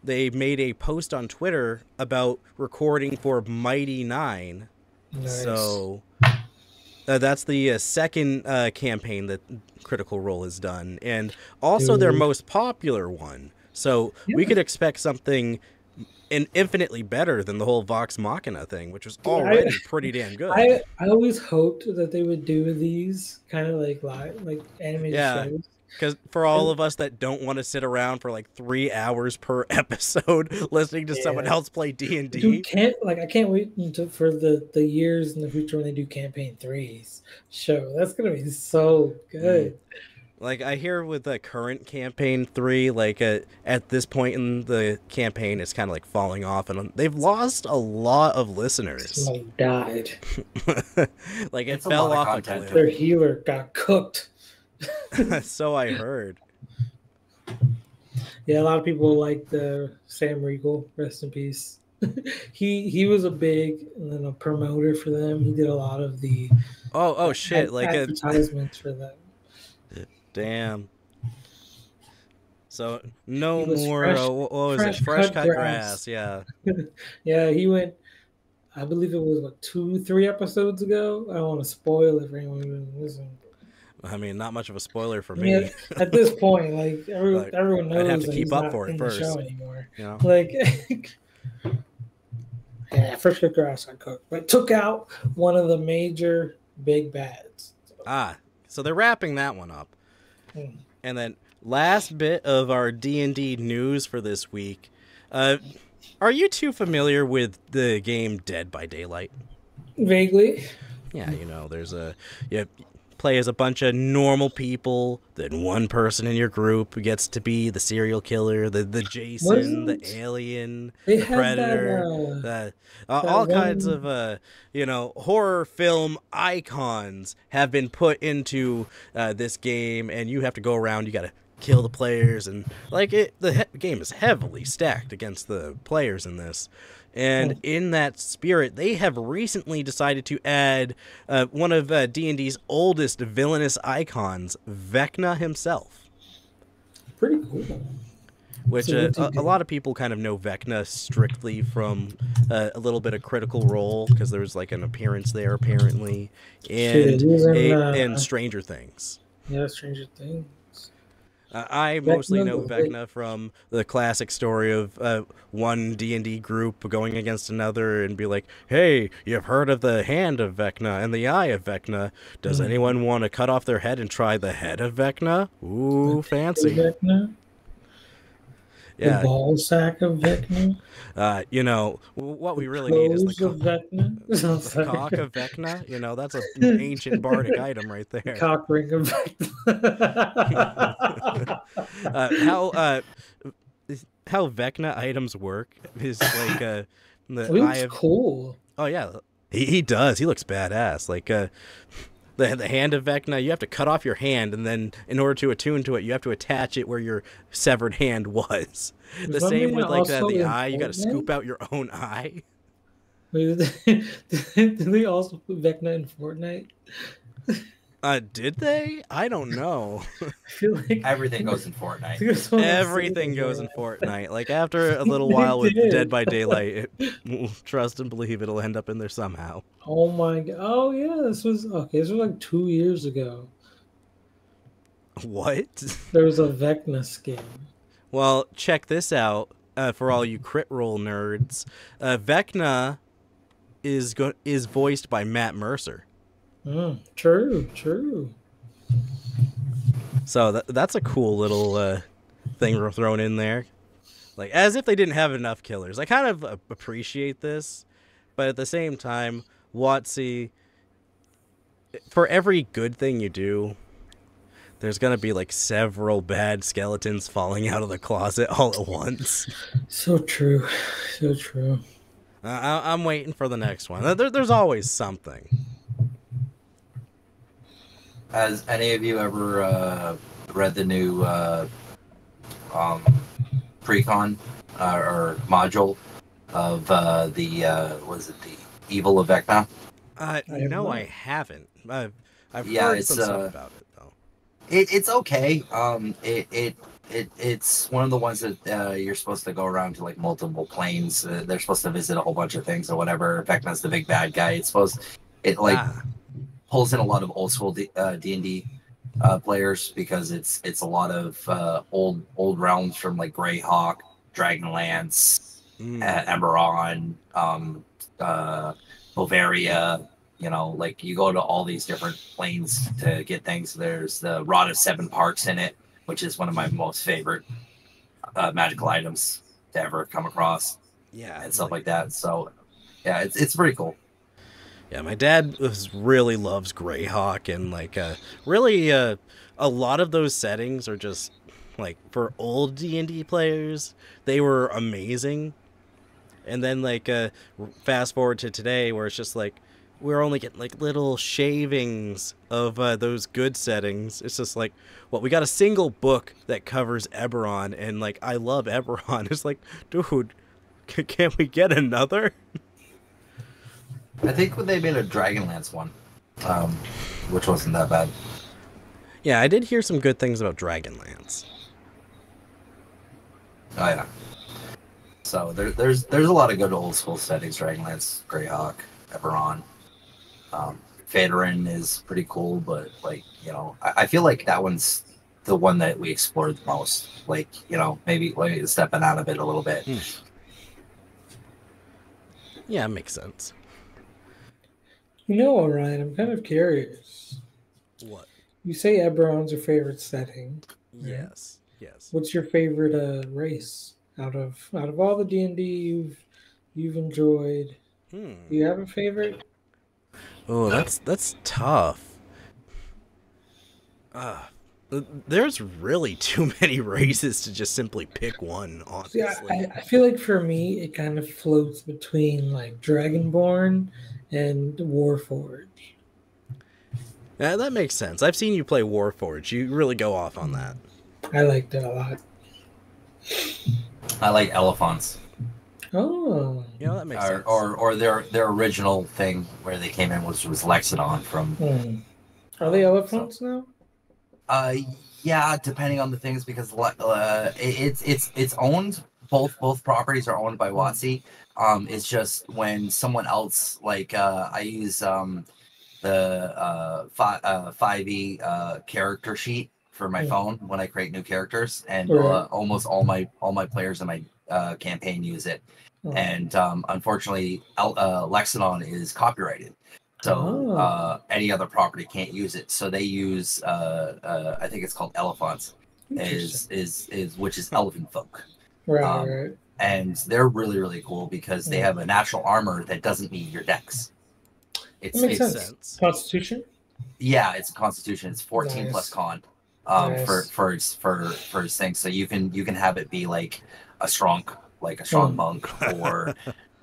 they made a post on Twitter about recording for Mighty Nein. Nice. So uh, that's the uh, second uh, campaign that Critical Role has done, and also their most popular one. So we could expect something in infinitely better than the whole Vox Machina thing, which was I- already (laughs) pretty damn good. I I always hoped that they would do these kind of like live like animated Yeah. shows. Because for all of us that don't want to sit around for like three hours per (laughs) episode listening to someone else play D and D, can't like I can't wait until for the the years in the future when they do campaign threes show. That's gonna be so good. like I hear with the current campaign three, like uh, at this point in the campaign, it's kind of like falling off, and they've lost a lot of listeners. Somebody died. (laughs) like it It's a fell lot of off a content. Their healer got cooked. (laughs) so I heard. Yeah, a lot of people like the Sam Riegel. Rest in peace. (laughs) he he was a big and then a promoter for them. He did a lot of the Oh oh shit! ad- Like a advertisements for them. damn. So no more. fresh- uh, what was fresh it? Fresh cut cut, grass. grass. Yeah. (laughs) Yeah, he went. I believe it was what two, three episodes ago. I don't want to spoil it for anyone who doesn't listen. I mean, not much of a spoiler for me. at this (laughs) point, like, every, Like, everyone knows I'd have to keep up for it first. show anymore. you know. Like, (laughs) yeah, first cut grass I cooked, but took out one of the major big bads. Ah, so they're wrapping that one up. Hmm. And then last bit of our D&D news for this week. Uh are you too familiar with the game Dead by Daylight? Vaguely, Yeah, you know, there's a you play as a bunch of normal people. Then one person in your group gets to be the serial killer, the the Jason, the Wasn't- alien, They the predator, that. the, uh, all kinds of uh, you know horror film icons have been put into uh, this game, and you have to go around. You got to kill the players, and like it, the he- game is heavily stacked against the players in this. And in that spirit, they have recently decided to add uh, one of uh, D&D's oldest villainous icons, Vecna himself pretty cool. which uh, a, a lot of people kind of know Vecna strictly from uh, a little bit of Critical Role because there was like an appearance there apparently, and in, a- and Stranger Things. Yeah, Stranger Things. Uh, I mostly know Vecna from the classic story of uh, one D and D group going against another and be like, "Hey, you've heard of the hand of Vecna and the eye of Vecna? Does Mhm. anyone want to cut off their head and try the head of Vecna? Ooh, fancy! Vecna? Yeah, The ball sack of Vecna? uh, you know what we really need is the Clothes of Vecna? (laughs) cock of Vecna. You know, that's an (laughs) ancient bardic item right there. Cock ring of Vecna. (laughs) Uh, how uh, how Vecna items work is like uh, the He looks of cool. oh yeah he, he does he looks badass like uh the, the hand of Vecna, you have to cut off your hand, and then in order to attune to it, you have to attach it where your severed hand was. The same with like uh, also the eye, you got to scoop out your own eye. Wait, Did (laughs) they, did they also put Vecna in Fortnite? (laughs) Uh, did they? I don't know. (laughs) I feel like Everything goes in Fortnite. think it's one of those Everything goes in Fortnite. Like after a (laughs) little while with did. Dead by Daylight, it, trust and believe it'll end up in there somehow. Oh my god! Oh yeah, this was okay. This was like two years ago. What? There was a Vecna skin. Well, check this out uh, for all you crit roll nerds. Uh, Vecna is go- is voiced by Matt Mercer. Mm, true, true. So that, that's a cool little uh, thing we're throwing in there. Like as if they didn't have enough killers. I kind of uh, appreciate this, but at the same time, WotC, for every good thing you do, there's gonna be like several bad skeletons falling out of the closet all at once. So true, so true. Uh, I, I'm waiting for the next one. There, there's always something. Has any of you ever uh, read the new uh, um, precon uh, or module of uh, the uh, was it the Evil of Vecna? Uh, I no. I haven't. I've, I've Yeah, heard it's, some stuff uh, about it though. It, it's okay. Um, it, it it it's one of the ones that uh, you're supposed to go around to like multiple planes. Uh, they're supposed to visit a whole bunch of things or whatever. Vecna's the big bad guy. It's supposed it like Ah, pulls in a lot of old school D uh, and D uh, players because it's it's a lot of uh, old old realms from like Greyhawk, Dragonlance, mm. uh, Eberron, um, uh, Bavaria. You know, like you go to all these different planes to get things. There's the Rod of Seven Parts in it, which is one of my most favorite uh, magical items to ever come across yeah, and stuff like that. So, yeah, it's it's pretty cool. Yeah, my dad was, really loves Greyhawk, and like, uh, really, uh, a lot of those settings are just like for old D and D players, they were amazing. And then like, uh, fast forward to today, where it's just like we're only getting like little shavings of uh, those good settings. It's just like, well, we got a single book that covers Eberron, and like, I love Eberron. (laughs) It's like, dude, (laughs) c- can't we get another? I think when they made a Dragonlance one, um, which wasn't that bad. Yeah, I did hear some good things about Dragonlance. Oh yeah. So there, there's there's a lot of good old school settings. Dragonlance, Greyhawk, Eberron, um, Faerûn is pretty cool, but like you know, I, I feel like that one's the one that we explored the most. Like you know, maybe maybe stepping out of it a little bit. Hmm. Yeah, it makes sense. You know, Orion, I'm kind of curious. What? You say Eberron's your favorite setting. Yes. Yes. What's your favorite uh, race out of out of all the D and D you've you've enjoyed? Hmm. Do you have a favorite? Oh, that's that's tough. There's really too (laughs) many races to just simply pick one, honestly. I, I feel like for me, it kind of floats between like Dragonborn and Warforged. Yeah, that makes sense. I've seen you play Warforged. You really go off on that. I liked it a lot. I like elephants. Oh, You know, that makes Or, sense. or or their their original thing where they came in was was Loxodon from hmm. are they elephants now? Uh, yeah, depending on the things, because uh, it, it's it's it's owned. Both both properties are owned by WotC. Um, it's just when someone else, like uh, I use um, the uh, fi- uh, 5e uh, character sheet for my Mm. phone when I create new characters, and Right. uh, almost all my all my players in my uh, campaign use it. Oh. And um, unfortunately, El- uh, is copyrighted. So Oh. uh, any other property can't use it. So they use, uh, uh, I think it's called Elephants, is is is which is elephant folk, right, um, right. And they're really really cool because they have a natural armor that doesn't need your dex. It's, That makes it's sense. sense. Constitution. yeah, it's a Constitution. It's fourteen Nice. plus con, um, for Nice. for its for for its thing. So you can you can have it be like a strong like a strong Hmm. monk, (laughs) or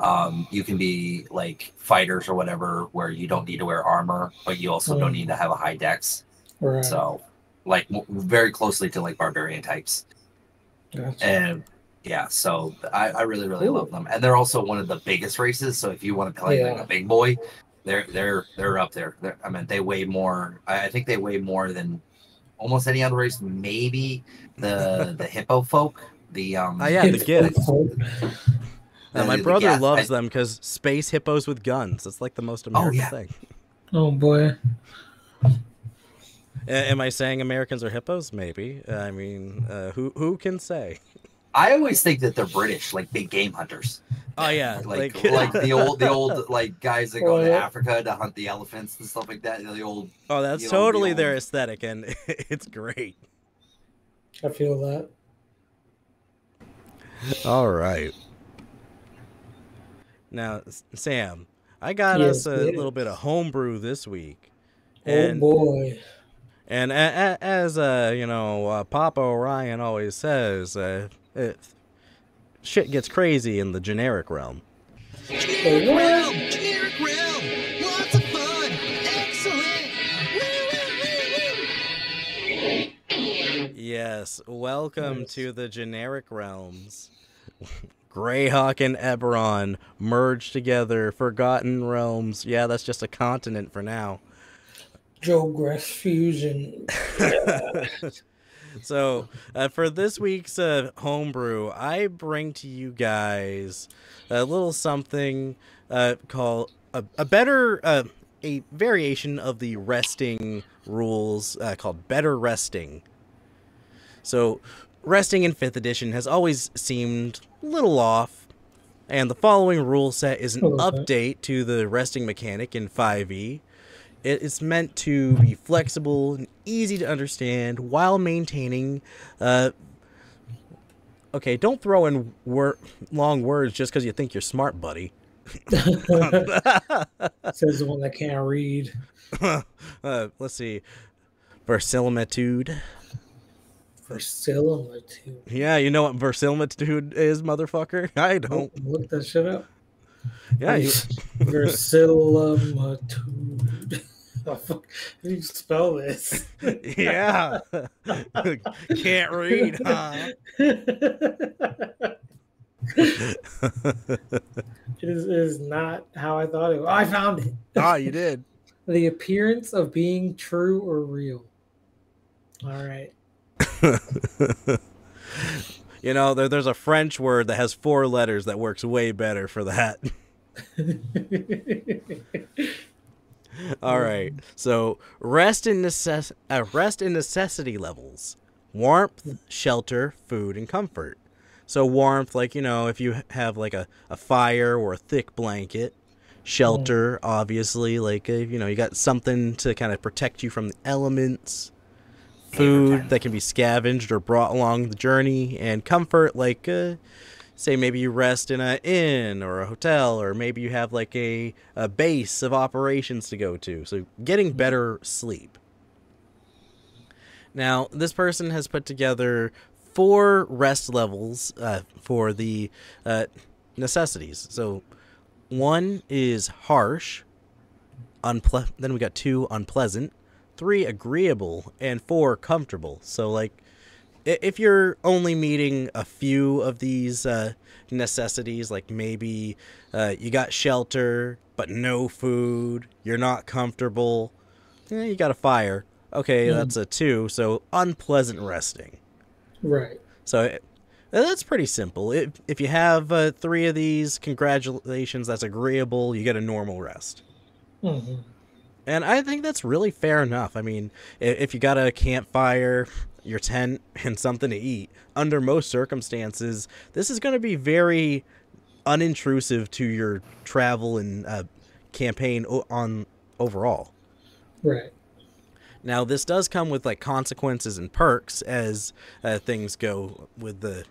um, you can be like fighters or whatever, where you don't need to wear armor, but you also don't Hmm. need to have a high dex. Right. So like w- very closely to like barbarian types, Gotcha. and yeah, so I, I really really love them, and they're also one of the biggest races. So if you want to play like a big boy, they're they're they're up there. They're, I mean, they weigh more. I, I think they weigh more than almost any other race. Maybe the (laughs) the hippo folk. The um. Oh, yeah, the (laughs) gift. My the- the brother gas- loves I- them because space hippos with guns. It's like the most Oh, American yeah. thing. Oh boy. A- am I saying Americans are hippos? Maybe. I mean, uh, who who can say? I always think that they're British, like big game hunters. Oh yeah, like (laughs) like, the old the old like guys that go Oh, to yeah. Africa to hunt the elephants and stuff like that. The old oh, that's you know, the totally their old- aesthetic, and (laughs) it's great. I feel that. All right. Now, Sam, I got Yes, us a yes. little bit of homebrew this week, Oh and boy. and a, a, as uh, you know, uh, Papa Orion always says, uh, it, shit gets crazy in the generic realm. What? Realm, generic realm, lots of fun, excellent. Woo, woo, woo, woo. Yes, welcome Nice. to the generic realms. (laughs) Greyhawk and Eberron merged together, forgotten realms. Yeah, that's just a continent for now. Joe Grass Fusion. (laughs) so, uh, for this week's uh, homebrew, I bring to you guys a little something uh, called a, a better, uh, a variation of the resting rules uh, called Better Resting. So, resting in 5th edition has always seemed a little off, and the following rule set is an A little bit. update to the resting mechanic in 5e. It is meant to be flexible and easy to understand while maintaining. Uh, okay, don't throw in wor- long words just because you think you're smart, buddy. (laughs) Says the one that can't read. (laughs) uh, let's see. Versimilitude. Versimilitude. Yeah, you know what versimilitude is, motherfucker? (laughs) I don't. Look that shit up. Yeah, you. Oh, fuck. How do you spell this? (laughs) yeah. (laughs) Can't read, huh? It is, it is not how I thought it was. I found it. ah, you did. (laughs) The appearance of being true or real. All right. you know, there, there's a French word that has four letters that works way better for that. (laughs) All right. So rest in necess- uh, rest in necessity levels: warmth, shelter, food, and comfort. So warmth, like you know, if you have like a, a fire or a thick blanket. Shelter, obviously, like uh, you know, you got something to kind of protect you from the elements. Food that can be scavenged or brought along the journey, and comfort, like uh, say maybe you rest in a inn or a hotel or maybe you have like a, a base of operations to go to so getting better sleep Now, this person has put together four rest levels uh, for the uh, necessities. So, one is harsh, unple- then we got two unpleasant, three agreeable, and four comfortable. So, like, if you're only meeting a few of these uh, necessities, like maybe uh, you got shelter but no food, you're not comfortable, eh, you got a fire. Okay, Mm. that's a two. So unpleasant resting. Right. So it, that's pretty simple. If if you have uh, three of these, congratulations, that's agreeable. You get a normal rest. hmm And I think that's really fair enough. I mean, if you got a campfire, your tent, (laughs) and something to eat, under most circumstances, this is going to be very unintrusive to your travel and uh, campaign o- on overall. Right. Now, this does come with like consequences and perks as uh, things go with the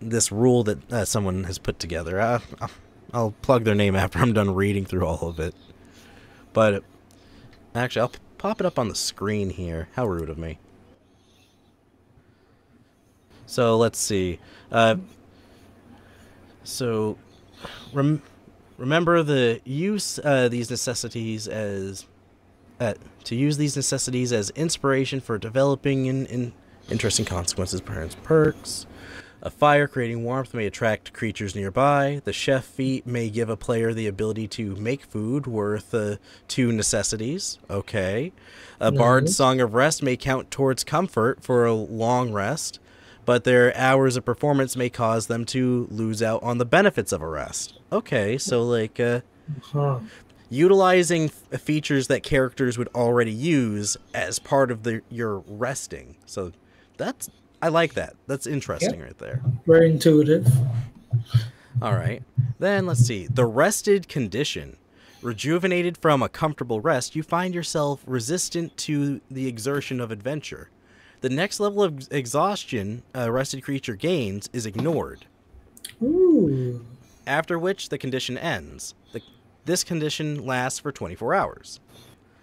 this rule that uh, someone has put together. Uh, I'll- I'll plug their name after I'm done reading through all of it. But actually, I'll pop it up on the screen here. How rude of me. So let's see. Uh, so rem- remember the use uh, these necessities as uh, to use these necessities as inspiration for developing in, in interesting consequences, perhaps perks. A fire creating warmth may attract creatures nearby. The chef feat may give a player the ability to make food worth uh, two necessities. Okay. A bard's song of rest may count towards comfort for a long rest, but their hours of performance may cause them to lose out on the benefits of a rest. Okay, so like uh, Huh. utilizing f- features that characters would already use as part of the your resting. So that's I like that. That's interesting right there. Very intuitive. All right. Then let's see. The rested condition. Rejuvenated from a comfortable rest, you find yourself resistant to the exertion of adventure. The next level of exhaustion a rested creature gains is ignored, Ooh. after which the condition ends. The, this condition lasts for 24 hours.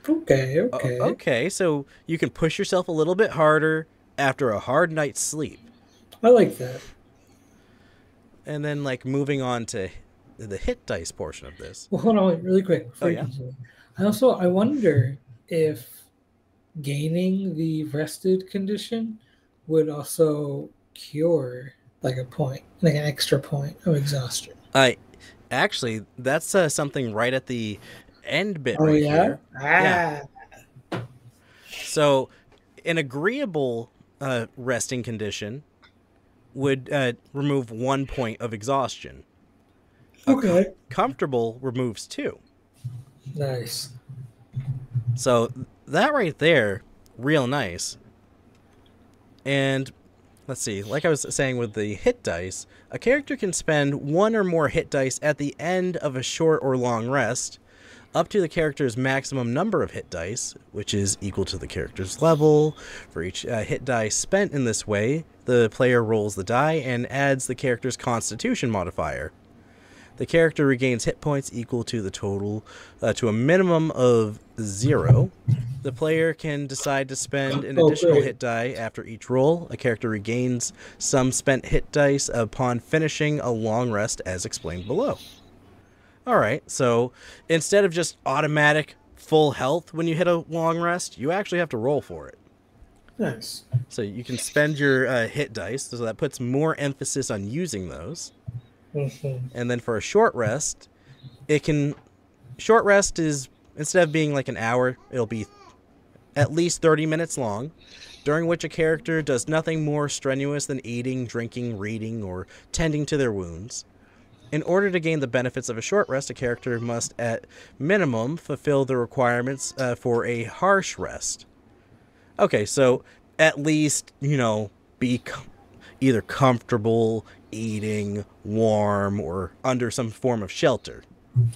Okay. O- Okay. okay, so you can push yourself a little bit harder after a hard night's sleep. I like that. And then, like, moving on to the hit dice portion of this. Well, hold on, wait, really quick. Oh, yeah? I also I wonder if gaining the rested condition would also cure like a point, like an extra point of exhaustion. I actually, that's uh, something right at the end bit Oh right yeah. here. Ah. Yeah. So, an agreeable uh, resting condition would uh, remove one point of exhaustion. Okay. Comfortable removes two. Nice. So that right there, real nice. And let's see, like I was saying with the hit dice, a character can spend one or more hit dice at the end of a short or long rest, up to the character's maximum number of hit dice, which is equal to the character's level. For each uh, hit die spent in this way, the player rolls the die and adds the character's constitution modifier. The character regains hit points equal to the total uh, to a minimum of zero. The player can decide to spend an Oh, additional great. hit die after each roll. A character regains some spent hit dice upon finishing a long rest, as explained below. All right, so instead of just automatic full health when you hit a long rest, you actually have to roll for it. Nice. So you can spend your uh, hit dice, so that puts more emphasis on using those hmm and then for a short rest it can short rest is instead of being like an hour it'll be at least 30 minutes long during which a character does nothing more strenuous than eating drinking reading or tending to their wounds. In order to gain the benefits of a short rest a character must at minimum fulfill the requirements uh, for a harsh rest. Okay so at least you know be com- either comfortable eating warm or under some form of shelter.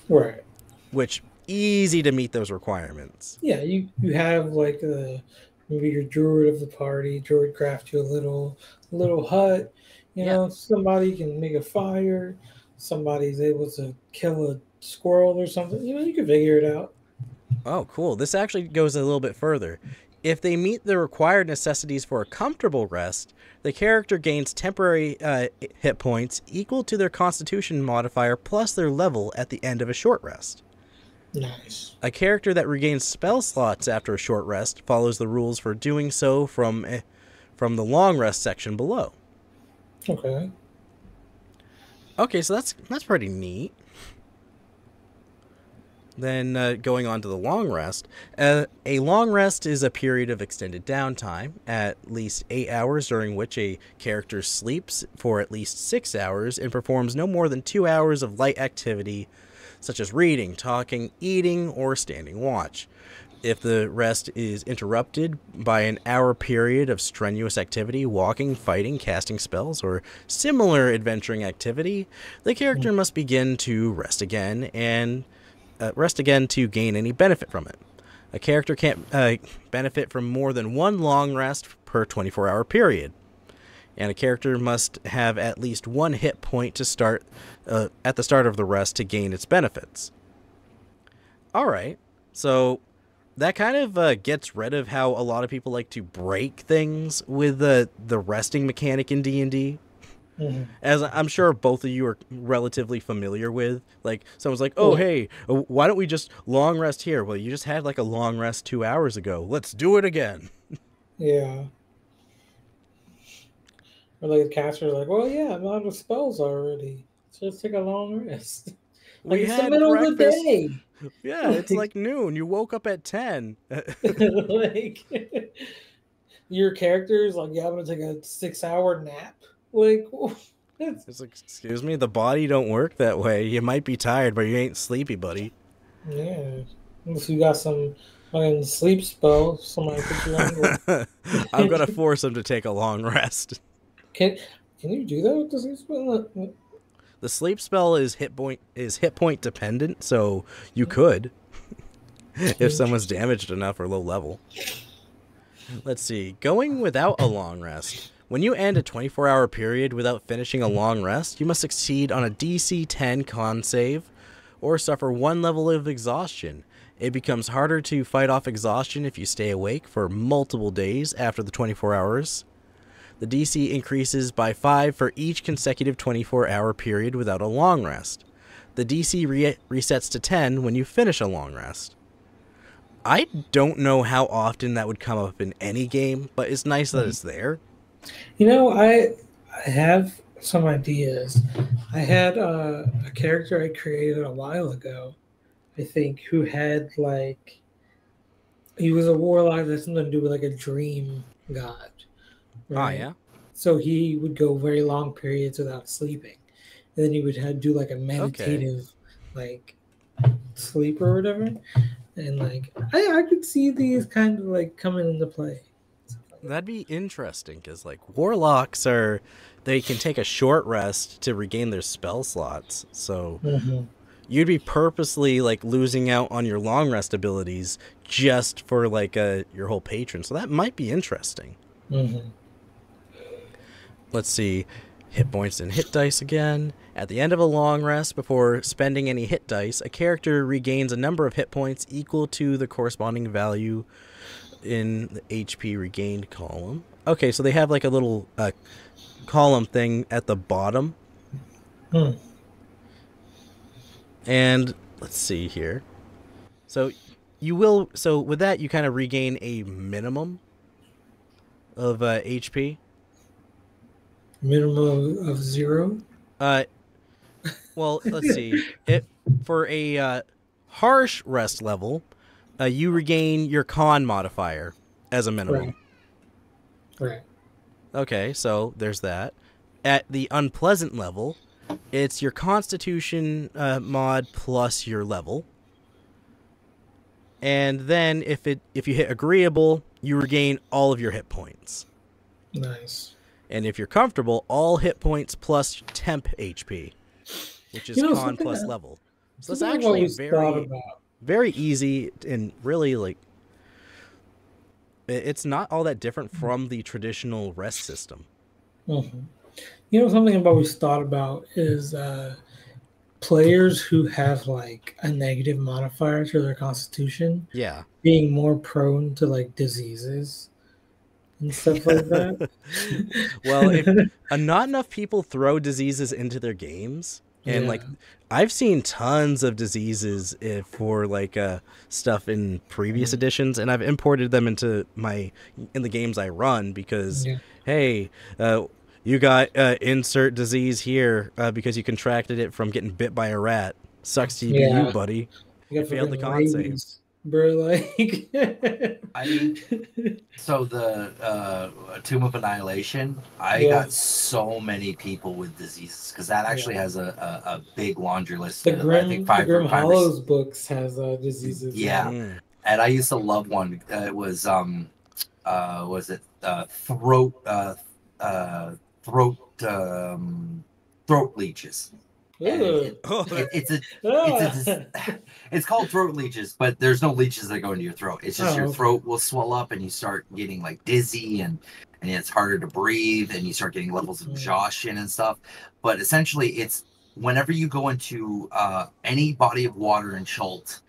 Right. which easy to meet those requirements Yeah, you you have like a maybe your druid of the party. Druid craft you a little little hut. You Yeah. know, somebody can make a fire. Somebody's able to kill a squirrel or something. You know, you can figure it out. oh cool this actually goes a little bit further If they meet the required necessities for a comfortable rest, the character gains temporary uh, hit points equal to their constitution modifier plus their level at the end of a short rest. Nice. A character that regains spell slots after a short rest follows the rules for doing so from eh, from the long rest section below. Okay. Okay, so that's that's pretty neat. Then uh, going on to the long rest, uh, a long rest is a period of extended downtime, at least eight hours, during which a character sleeps for at least six hours and performs no more than two hours of light activity, such as reading, talking, eating, or standing watch. If the rest is interrupted by an hour period of strenuous activity, walking, fighting, casting spells, or similar adventuring activity, the character must begin to rest again and uh, rest again to gain any benefit from it. A character can't uh, benefit from more than one long rest per 24 hour period. And a character must have at least one hit point to start uh, at the start of the rest to gain its benefits. All right, so that kind of uh, gets rid of how a lot of people like to break things with the the resting mechanic in D and D Mhm. as I'm sure both of you are relatively familiar with. Like someone's like, "Oh, hey, uh, why don't we just long rest here?" Well, you just had like a long rest two hours ago. Let's do it again. (laughs) Yeah. Or like the caster's like, well, yeah, I'm out of spells already. So let's take a long rest. Like We it's the had middle breakfast. of the day. (laughs) Yeah, it's like noon. You woke up at ten. (laughs) (laughs) like your character's like, yeah, I'm gonna take a six hour nap. Like it's, it's like, excuse me, the body don't work that way. You might be tired, but you ain't sleepy, buddy. yeah. Unless you got some fucking sleep spell, somebody put you on. I'm gonna force him to take a long rest. Can can you do that with the sleep spell? The sleep spell is hit point is hit point dependent, so you hmm. could (laughs) if someone's damaged enough or low level. Let's see. Going without a long rest. When you end a 24 hour period without finishing a long rest, you must succeed on a DC 10 con save or suffer one level of exhaustion. It becomes harder to fight off exhaustion if you stay awake for multiple days after the 24 hours. The DC increases by 5 for each consecutive 24 hour period without a long rest. The DC re- resets to 10 when you finish a long rest. I don't know how often that would come up in any game, but it's nice that it's there. You know, I I have some ideas. I had uh, a character I created a while ago, I think, who had like he was a warlock that had something to do with like a dream god. Ah, yeah. So he would go very long periods without sleeping, and then he would have do like a meditative, like sleep or whatever. And like I, I could see these kind of like coming into play. That'd be interesting because, like, warlocks are. They can take a short rest to regain their spell slots. So Mhm. you'd be purposely, like, losing out on your long rest abilities just for, like, uh, your whole patron. So that might be interesting. Mhm. Let's see. Hit points and hit dice again. At the end of a long rest, before spending any hit dice, a character regains a number of hit points equal to the corresponding value in the HP regained column. Okay, so they have like a little uh, column thing at the bottom. Hmm. And let's see here. So you will. So with that, you kind of regain a minimum of uh, HP. Minimum of, zero. Uh, well, let's see. It for a uh, harsh rest level, uh, you regain your con modifier as a minimum. Right. Right. Okay, so there's that. At the unpleasant level, it's your Constitution uh, mod plus your level. And then if it if you hit agreeable, you regain all of your hit points. Nice. And if you're comfortable, all hit points plus temp HP, which is You know, con plus that- level. So it's actually very very easy and really like it's not all that different from the traditional rest system. Mhm. You know, something I've always thought about is uh, players who have like a negative modifier to their constitution Yeah. being more prone to like diseases and stuff like that. (laughs) Well, if uh, not enough people throw diseases into their games, and like I've seen tons of diseases if, for like uh, stuff in previous Mhm. editions, and I've imported them into my in the games I run because Yeah. hey, uh, you got uh, insert disease here uh, because you contracted it from getting bit by a rat. Sucks to be Yeah. you, buddy. You failed the con save. Rabies, Bro, like (laughs) I mean, so the uh, Tomb of Annihilation, I Yeah. got so many people with diseases because that actually Yeah. has a, a, a big laundry list. the of, I Grim, think the Grim five or Hollows books has uh, diseases. in Yeah. Mm. and I used to love one. Uh, it was um, uh, was it uh, throat uh, uh, throat um, throat leeches. And it- (laughs) it- it's a it's a (laughs) (laughs) it's called throat leeches, but there's no leeches that go into your throat. It's just Oh, your throat will swell up and you start getting like dizzy and and it's harder to breathe and you start getting levels of Mm. exhaustion and stuff. But essentially, it's whenever you go into uh, any body of water in Chult,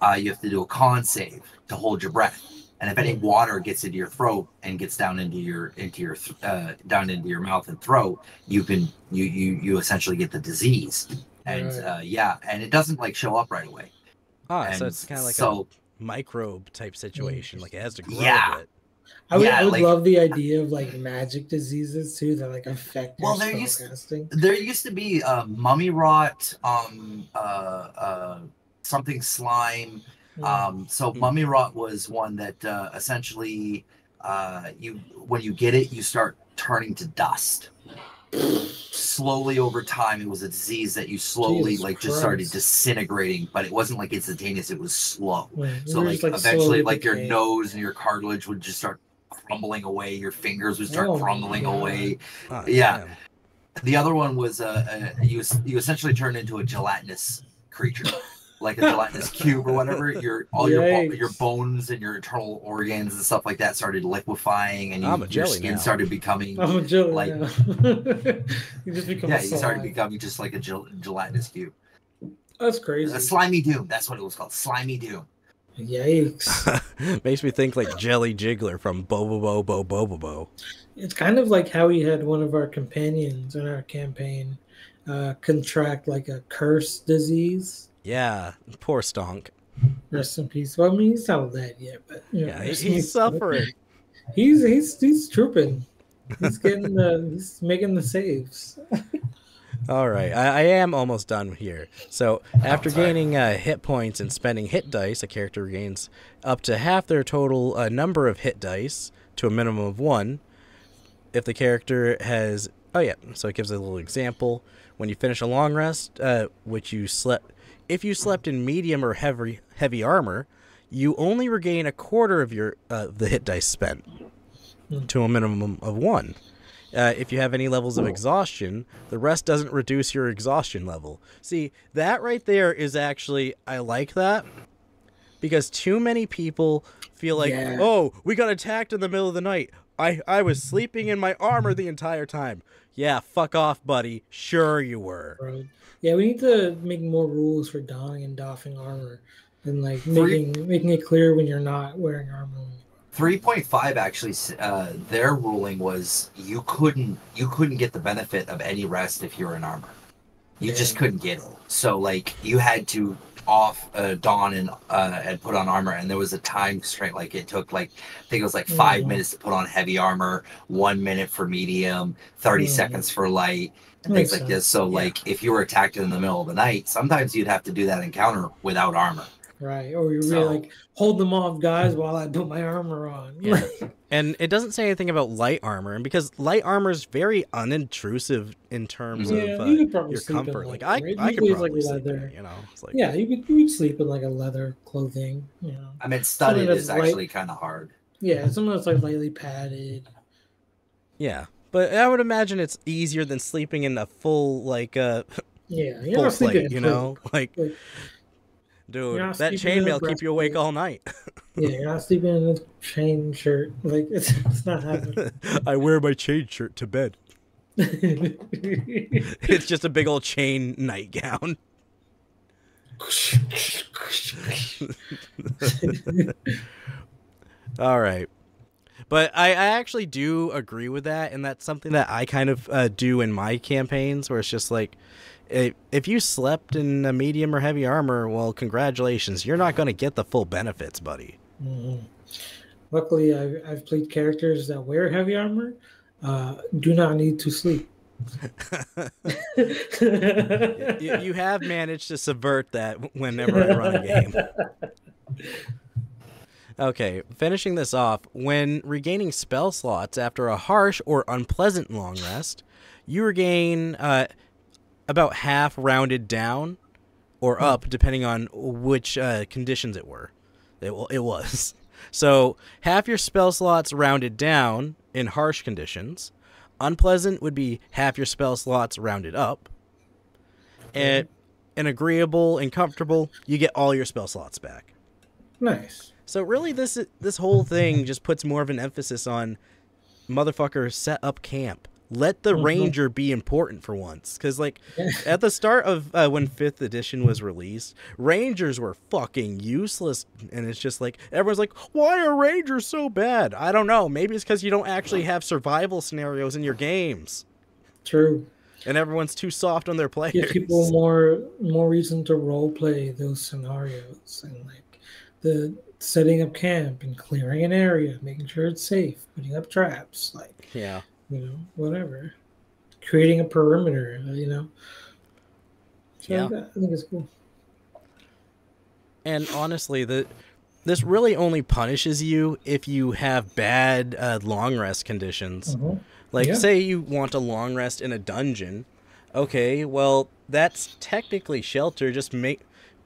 uh, you have to do a con save to hold your breath. And if any water gets into your throat and gets down into your into your uh, down into your mouth and throat, you can you you you essentially get the disease. And Right. uh, yeah, and it doesn't like show up right away. ah, and so it's kind of like so a microbe type situation. Like it has to grow Yeah. a bit. I would, I would like- love the idea of like magic diseases too that like affect your Well, there used- spellcasting. there used to be uh, mummy rot, um, uh, uh, something slime. Mm. Um, so Mm. mummy rot was one that uh, essentially uh, you when you get it, you start turning to dust. Slowly over time, it was a disease that you slowly Jesus like just started disintegrating, but it wasn't like instantaneous; it was slow. Mm, So you're like, eventually, slowly like your decaying. nose and your cartilage would just start crumbling away. Your fingers would start Oh crumbling God. away. Ah, Yeah. damn. The other one was uh, uh you you essentially turned into a gelatinous creature, like a gelatinous (laughs) cube or whatever. Your all your bo- Yikes. your bones and your internal organs and stuff like that started liquefying, and you, I'm a your skin now. started becoming I'm a jelly like- now. (laughs) you just become yeah, a you started becoming just like a gel- gelatinous cube. That's crazy. A slimy doom. That's what it was called. Slimy doom. Yikes. (laughs) Makes me think like Jelly Jiggler from Bobo Bobo Bobo Bo. It's kind of like how we had one of our companions in our campaign uh, contract like a curse disease. Yeah, poor Stonk. Rest in peace. Well, I mean, he's not dead yet, but you know, Yeah, he- rest in he's suffering. He's he's he's trooping. He's getting the he's making the saves. (laughs) All right, I, I am almost done here. So after gaining uh, hit points and spending hit dice, a character gains up to half their total uh, number of hit dice to a minimum of one. If the character has, oh yeah, so it gives a little example. When you finish a long rest, uh, which you slept, if you slept in medium or heavy heavy armor, you only regain a quarter of your uh, the hit dice spent to a minimum of one. Uh, if you have any levels of exhaustion, the rest doesn't reduce your exhaustion level. See, that right there is actually, I like that because too many people feel like, Yeah. oh, we got attacked in the middle of the night. I, I was sleeping in my armor the entire time. Yeah, fuck off, buddy. Sure you were. Bro. Yeah, we need to make more rules for donning and doffing armor, and like Three- making making it clear when you're not wearing armor. 3.5 actually uh, their ruling was you couldn't you couldn't get the benefit of any rest if you're in armor you just couldn't get it so like you had to off uh, don and uh, and put on armor and there was a time constraint like it took like i think it was like 5 Mhm. minutes to put on heavy armor one minute for medium 30 Mhm. seconds for light and things like this so Yeah. like if you were attacked in the middle of the night sometimes you'd have to do that encounter without armor Right. Or you're So- really like, hold them off, guys, while I put my armor on. Yeah. (laughs) And it doesn't say anything about light armor, and because light armor is very unintrusive in terms yeah, of uh, you could probably your sleep comfort. in like like, I, right? I could probably like sleep in leather. it, you know. It's like yeah, you could you would sleep in like a leather clothing, you know. i mean studded is light- actually kind of hard Yeah, something that's like lightly padded. yeah. But I would imagine it's easier than sleeping in a full like uh Yeah, (laughs) you're full not sleeping plate, you clothes. know? (laughs) Like Like, dude, that sleeping in a chainmail keep you awake breastplate. all night. (laughs) Yeah, you're not sleeping in a chain shirt. Like it's, it's not happening. I wear my chain shirt to bed. It's just a big old chain nightgown. All right. But I, I actually do agree with that, and that's something that I kind of uh, do in my campaigns, where it's just like, if you slept in a medium or heavy armor, well, congratulations, you're not going to get the full benefits, buddy. Mhm. Luckily, I've, I've played characters that wear heavy armor, uh, do not need to sleep. (laughs) (laughs) you, you have managed to subvert that whenever I run a game. (laughs) Okay, finishing this off, when regaining spell slots after a harsh or unpleasant long rest, you regain uh, about half rounded down or up, depending on which uh, conditions it were. It, it was. (laughs) So half your spell slots rounded down in harsh conditions. Unpleasant would be half your spell slots rounded up. And, and agreeable and comfortable, you get all your spell slots back. Nice. So really, this this whole thing (laughs) just puts more of an emphasis on motherfucker set up camp. Let the Mhm. ranger be important for once, because like at the start of uh, when fifth edition was released, rangers were fucking useless, and it's just like everyone's like, why are rangers so bad? I don't know. Maybe it's because you don't actually have survival scenarios in your games, True. and everyone's too soft on their players. Give people more more reason to role play those scenarios and like the setting up camp and clearing an area, making sure it's safe, putting up traps, like yeah. you know, whatever. Creating a perimeter, you know. So Yeah. I think it's cool. And honestly, the this really only punishes you if you have bad uh, long rest conditions. Mhm. Like, Yeah. say you want a long rest in a dungeon. Okay, well, that's technically shelter. Just make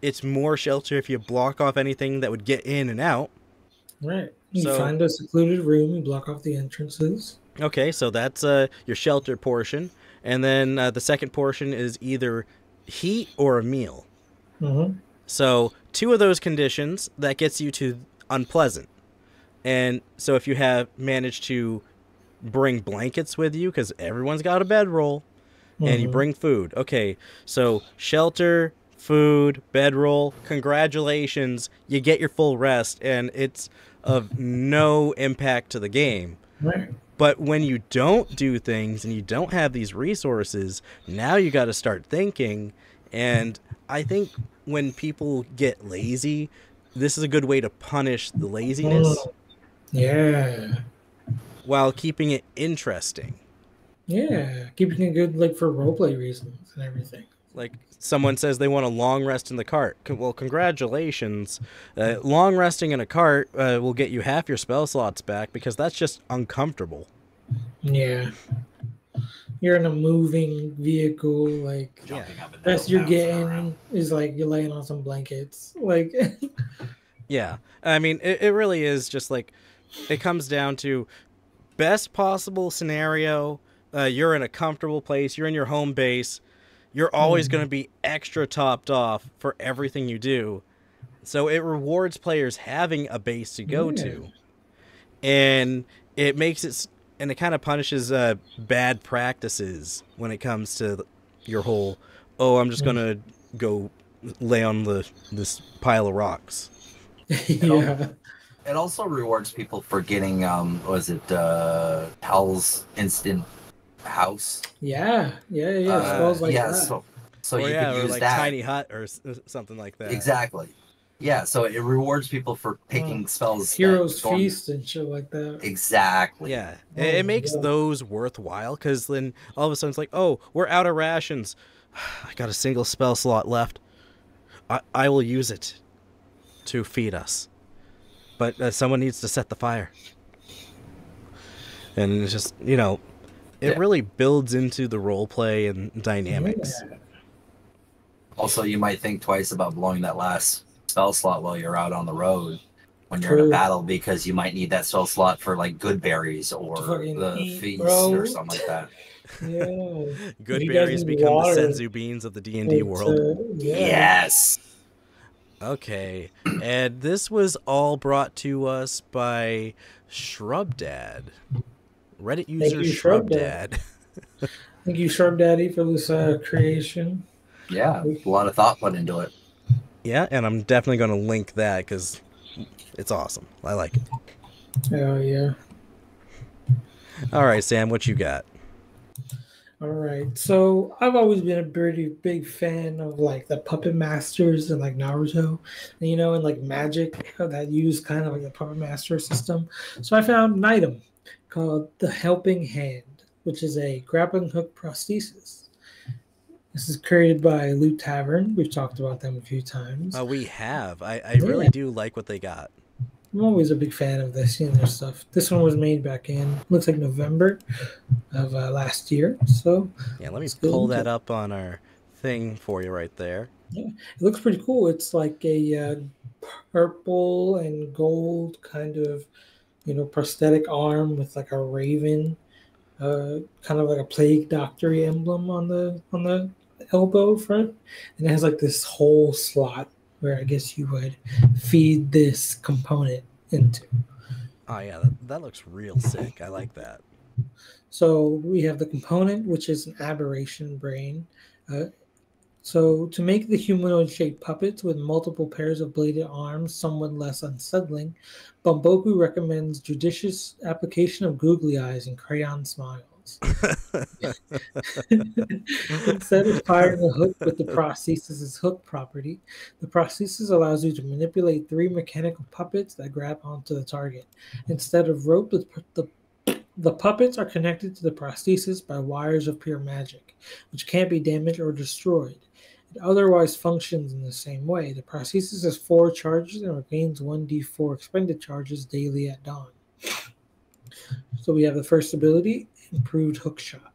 it's more shelter if you block off anything that would get in and out. Right. You So- find a secluded room, and block off the entrances. Okay, so that's uh, your shelter portion, and then uh, the second portion is either heat or a meal. Mm-hmm. So two of those conditions that gets you to unpleasant. And so if you have managed to bring blankets with you because everyone's got a bedroll and you Mhm. bring food. Okay, so shelter, food, bedroll, congratulations, you get your full rest and it's of no impact to the game. Right. But when you don't do things and you don't have these resources, now you got to start thinking. And I think when people get lazy, this is a good way to punish the laziness Mm. Yeah. while keeping it interesting. Yeah. Keeping it good like for roleplay reasons and everything. Like someone says they want a long rest in the cart. Con- Well, congratulations. Uh, long resting in a cart uh, will get you half your spell slots back because that's just uncomfortable. Yeah. You're in a moving vehicle, like Jumping up and best you're getting around. is like you're laying on some blankets. Like (laughs) Yeah. I mean, it, it really is just like it comes down to best possible scenario. Uh, you're in a comfortable place, you're in your home base, you're always going to be extra topped off for everything you do. So it rewards players having a base to go Yeah. to. And it makes it, and it kind of punishes uh, bad practices when it comes to your whole, oh, I'm just going to go lay on the this pile of rocks. (laughs) yeah. It also rewards people for getting um was it uh Hell's instant house? Yeah. Yeah, yeah. Uh, spells like yeah, that. so so or you yeah, could or use like that. tiny hut or something like that. Exactly. Yeah, so it rewards people for picking spells. Heroes don't- Feast and shit like that. Exactly. Yeah, Oh, it, it makes yeah. those worthwhile because then all of a sudden it's like, oh, we're out of rations. (sighs) I got a single spell slot left. I, I will use it to feed us, but uh, someone needs to set the fire. And it's just you know, it Yeah. really builds into the role play and dynamics. Yeah. Also, you might think twice about blowing that last spell slot while you're out on the road when you're in a battle because you might need that spell slot for like good berries or fucking the eat, feast bro. or something like that. Yeah. Good He berries doesn't become the water. senzu beans of the D and D world. uh, yeah. Yes. Okay, and this was all brought to us by Shrub Dad, Reddit user you, Shrub Shrub Dad. (laughs) Thank you, Sharp Daddy, for this uh, (laughs) creation. Yeah. A lot of thought went into it. Yeah, and I'm definitely going to link that because it's awesome. I like it. Oh yeah. All right, Sam, what you got? All right. So I've always been a pretty big fan of like the puppet masters and like Naruto, and, you know, and like magic that use kind of like the puppet master system. So I found an item called the Helping Hand, which is a grappling hook prosthesis. This is created by Loot Tavern. We've talked about them a few times. Uh, we have. I, I really do like what they got. I'm always a big fan of this, seeing their stuff. This one was made back in looks like November of uh, last year. So Yeah, let me pull that up on our thing for you right there. Yeah, it looks pretty cool. It's like a uh, purple and gold kind of, you know, prosthetic arm with like a raven, uh, kind of like a plague doctory emblem on the on the elbow front, and it has like this whole slot where I guess you would feed this component into. Oh yeah, that, that looks real sick. I like that. So we have the component, which is an aberration brain. Uh, so to make the humanoid shaped puppets with multiple pairs of bladed arms somewhat less unsettling, Bumboku recommends judicious application of googly eyes and crayon smiles. (laughs) Instead of firing the hook with the prosthesis' hook property, the prosthesis allows you to manipulate three mechanical puppets that grab onto the target. Instead of rope, the, the the puppets are connected to the prosthesis by wires of pure magic, which can't be damaged or destroyed. Otherwise functions in the same way. The prosthesis has four charges and regains 1d4 expended charges daily at dawn. So we have the first ability, improved hook shot.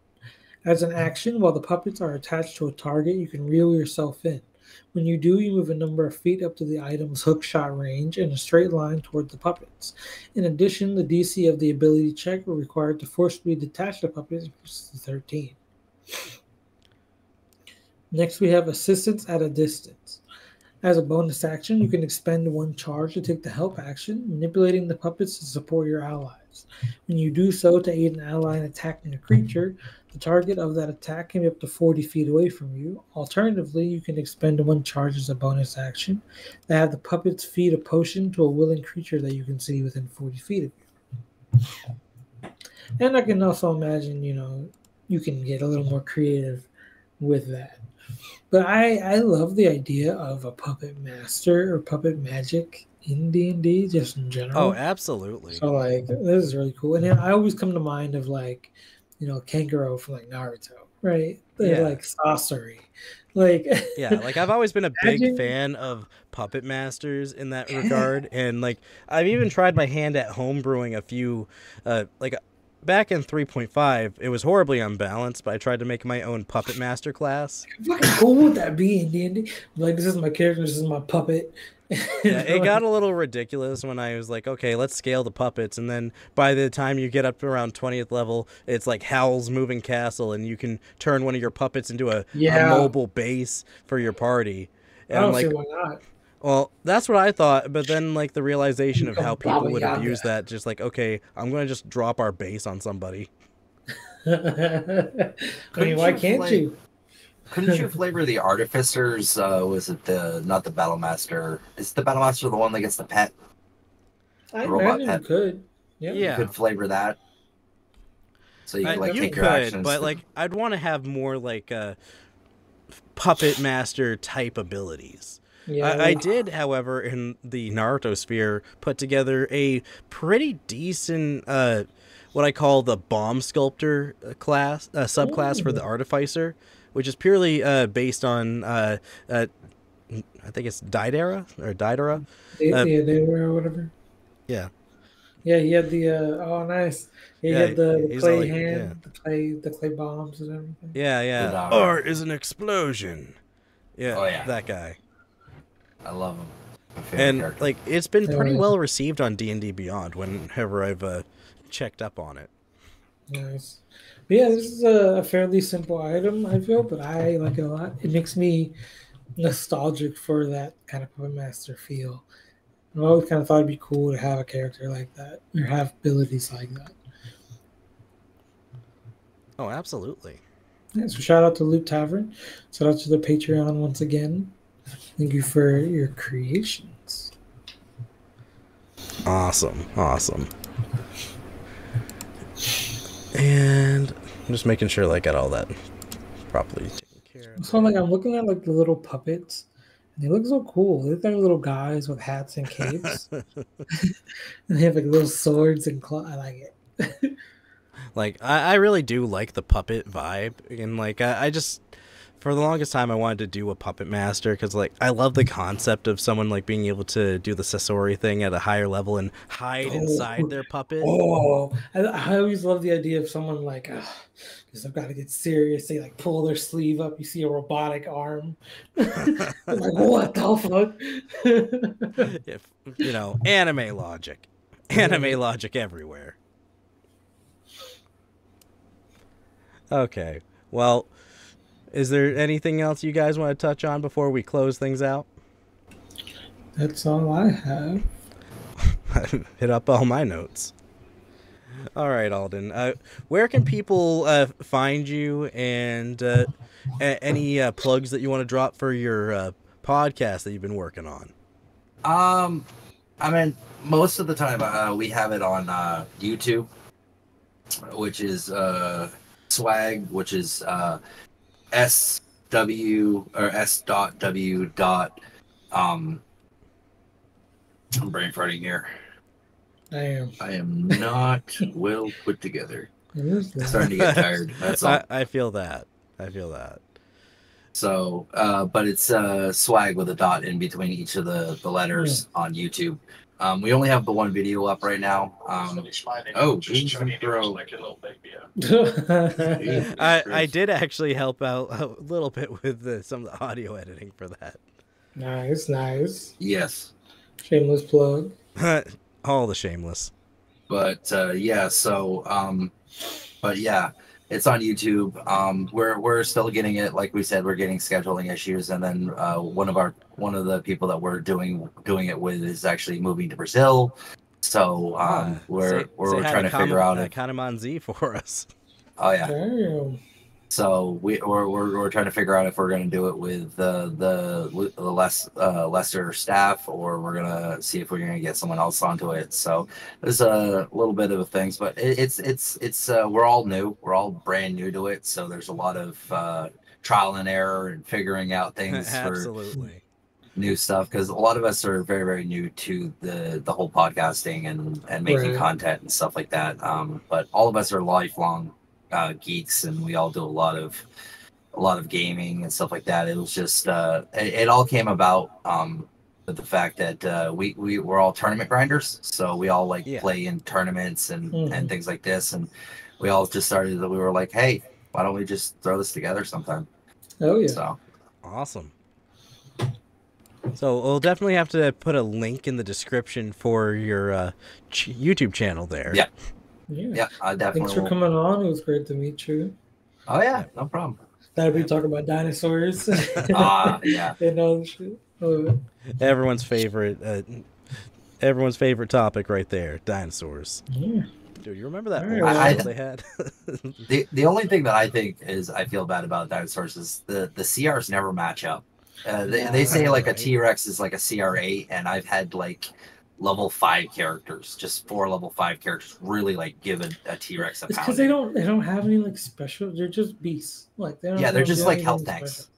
As an action, while the puppets are attached to a target, you can reel yourself in. When you do, you move a number of feet up to the item's hook shot range in a straight line toward the puppets. In addition, the DC of the ability check were required to forcibly detach the puppets increases to 13. Next, we have assistance at a distance. As a bonus action, you can expend one charge to take the help action, manipulating the puppets to support your allies. When you do so to aid an ally in attacking a creature, the target of that attack can be up to 40 feet away from you. Alternatively, you can expend one charge as a bonus action to have the puppets feed a potion to a willing creature that you can see within 40 feet of you. And I can also imagine, you know, you can get a little more creative with that. But I, I love the idea of a puppet master or puppet magic in D and D, just in general. Oh, absolutely. So like this is really cool. And then I always come to mind of like, you know, Kankuro from like Naruto, right? They're Yeah. like sorcery. Like yeah, like I've always been a big fan of puppet masters in that (laughs) regard, and like I've even tried my hand at homebrewing a few, uh, like back in 3.5, it was horribly unbalanced, but I tried to make my own puppet master class. Cool would that be in D&D? Like, this is my character, this is my puppet. (laughs) Yeah, it got a little ridiculous when I was like, okay, let's scale the puppets, and then by the time you get up around 20th level, it's like Howl's Moving Castle, and you can turn one of your puppets into a, Yeah. a mobile base for your party. I And I'm don't like, see why not. Well, that's what I thought, but then like the realization of how people would abuse that, just like, okay, I'm gonna just drop our base on somebody. (laughs) I mean, why can't you? Couldn't you (laughs) flavor the artificers? Uh, was it the not the battle master? Is the battle master the one that gets the pet? I robot pet. could. Yeah. Yeah. You could flavor that. So you could like you take your could, actions. but like, I'd want to have more like uh, puppet master type abilities. Yeah, I, I did, however, in the Naruto sphere, put together a pretty decent, uh, what I call the bomb sculptor uh, class, uh, subclass for the artificer, which is purely uh, based on, uh, uh, I think it's Deidara or Deidara. They, uh, yeah, they were or whatever. Yeah. Yeah, he had the uh, oh nice. He Yeah, had the, the clay like- hand, yeah. the clay, the clay bombs and everything. Yeah, yeah. Good art. Art is an explosion. Yeah, Oh, yeah. that guy. I love them. And character. like, it's been Yeah, pretty yeah. well received on D and D Beyond. Whenever I've uh, checked up on it. Nice. But yeah, this is a, a fairly simple item, I feel, but I like it a lot. It makes me nostalgic for that kind of puppet master feel. I've always kind of thought it'd be cool to have a character like that or have abilities like that. Oh, absolutely. Yeah, so shout out to Loot Tavern. Shout out to the Patreon once again Thank you for your creations. Awesome, awesome. And I'm just making sure like, I got all that properly taken care of. So like I'm looking at like the little puppets, and they look so cool. They look like little guys with hats and capes, (laughs) (laughs) and they have like little swords and claw. I like it. (laughs) Like I, I really do like the puppet vibe, and like I, I just for the longest time I wanted to do a puppet master because like I love the concept of someone like being able to do the Sasori thing at a higher level and hide Oh, inside their puppet. Oh, I, I always love the idea of someone like, because I've got to get serious. They like pull their sleeve up. You see a robotic arm. (laughs) like what the fuck? (laughs) if you know anime logic, anime logic everywhere. Okay, well, is there anything else you guys want to touch on before we close things out? That's all I have. (laughs) hit up all my notes. All right, Alden. Uh, where can people uh, find you and uh, a- any uh, plugs that you want to drop for your uh, podcast that you've been working on? Um, I mean, most of the time uh, we have it on uh, YouTube, which is uh, swag, which is uh, S W or S dot W dot. Um, I'm brain farting here. I am. I am not (laughs) well put together. I'm starting to get tired. (laughs) That's all. I, I feel that. I feel that. So, uh, but it's uh, swag with a dot in between each of the, the letters on YouTube. Um, we only have the one video up right now. Um, oh, Beans and Bro. I, I did actually help out a little bit with the, some of the audio editing for that. nice, nice. yes, Shameless plug. (laughs) all the shameless. but uh, yeah. So, um, but yeah, it's on YouTube. Um, we're we're still getting it. Like we said, we're getting scheduling issues, and then uh, one of our one of the people that we're doing doing it with is actually moving to Brazil. So um, Ah, we're say- we're say hi trying to Kam- figure out uh, if Kanaman Z for us. oh yeah. Damn. So we we're, we're, we're trying to figure out if we're going to do it with the the the less uh, lesser staff or we're gonna see if we're going to get someone else onto it. So there's a little bit of things, but it, it's it's it's uh, we're all new. We're all brand new to it. So there's a lot of uh, trial and error and figuring out (laughs) things for Absolutely. new stuff because a lot of us are very very new to the the whole podcasting and and making Right. content and stuff like that um but all of us are lifelong uh geeks and we all do a lot of a lot of gaming and stuff like that it was just uh it, it all came about um with the fact that uh we we were all tournament grinders so we all like Yeah. play in tournaments and Mhm. and things like this and we all just started that we were like hey why don't we just throw this together sometime Oh yeah. so Awesome. So we'll definitely have to put a link in the description for your uh, ch- YouTube channel there. Yeah. Yeah. yeah i definitely Thanks for will- coming on. It was great to meet you. oh yeah no problem That'll be talking about dinosaurs. (laughs) Ah, yeah. and all shit. Uh, Everyone's favorite. Uh, everyone's favorite topic right there. Dinosaurs. yeah. Dude, you remember that Alright. old I- they had? (laughs) The the only thing that I think is I feel bad about dinosaurs is the the CRs never match up. Uh, they, they say like a Right. T Rex is like a CR eight, and I've had like level five characters, just four level five characters, really like give a, a T Rex a It's because they don't they don't have any like special. They're just beasts. Like they don't. Yeah, they're just like anything health special. tanks.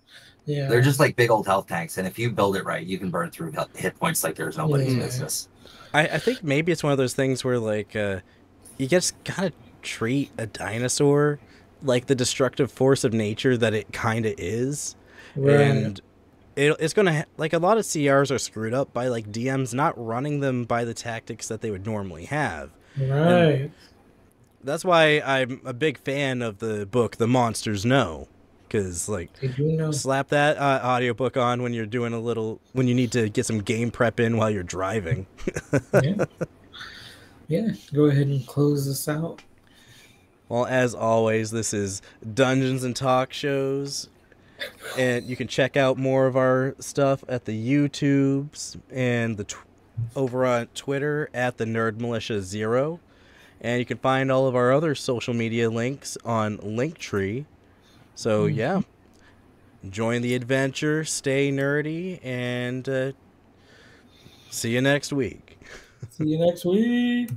Yeah. They're just like big old health tanks, and if you build it right, you can burn through hit points like there's nobody's Yeah. business. I, I think maybe it's one of those things where like uh, you just gotta treat a dinosaur like the destructive force of nature that it kind of is, right. and it, it's gonna ha- like a lot of CRs are screwed up by like DMs not running them by the tactics that they would normally have. right. That's why I'm a big fan of the book The Monsters Know, because like do know. slap that uh, audiobook on when you're doing a little when you need to get some game prep in while you're driving. yeah. (laughs) Yeah. Go ahead and close this out. Well, as always, this is Dungeons and Talk shows. And you can check out more of our stuff at the YouTubes and the tw- over on Twitter at the Nerd Militia Zero. And you can find all of our other social media links on Linktree. So, yeah. join the adventure, stay nerdy, and uh, see you next week. See you next week.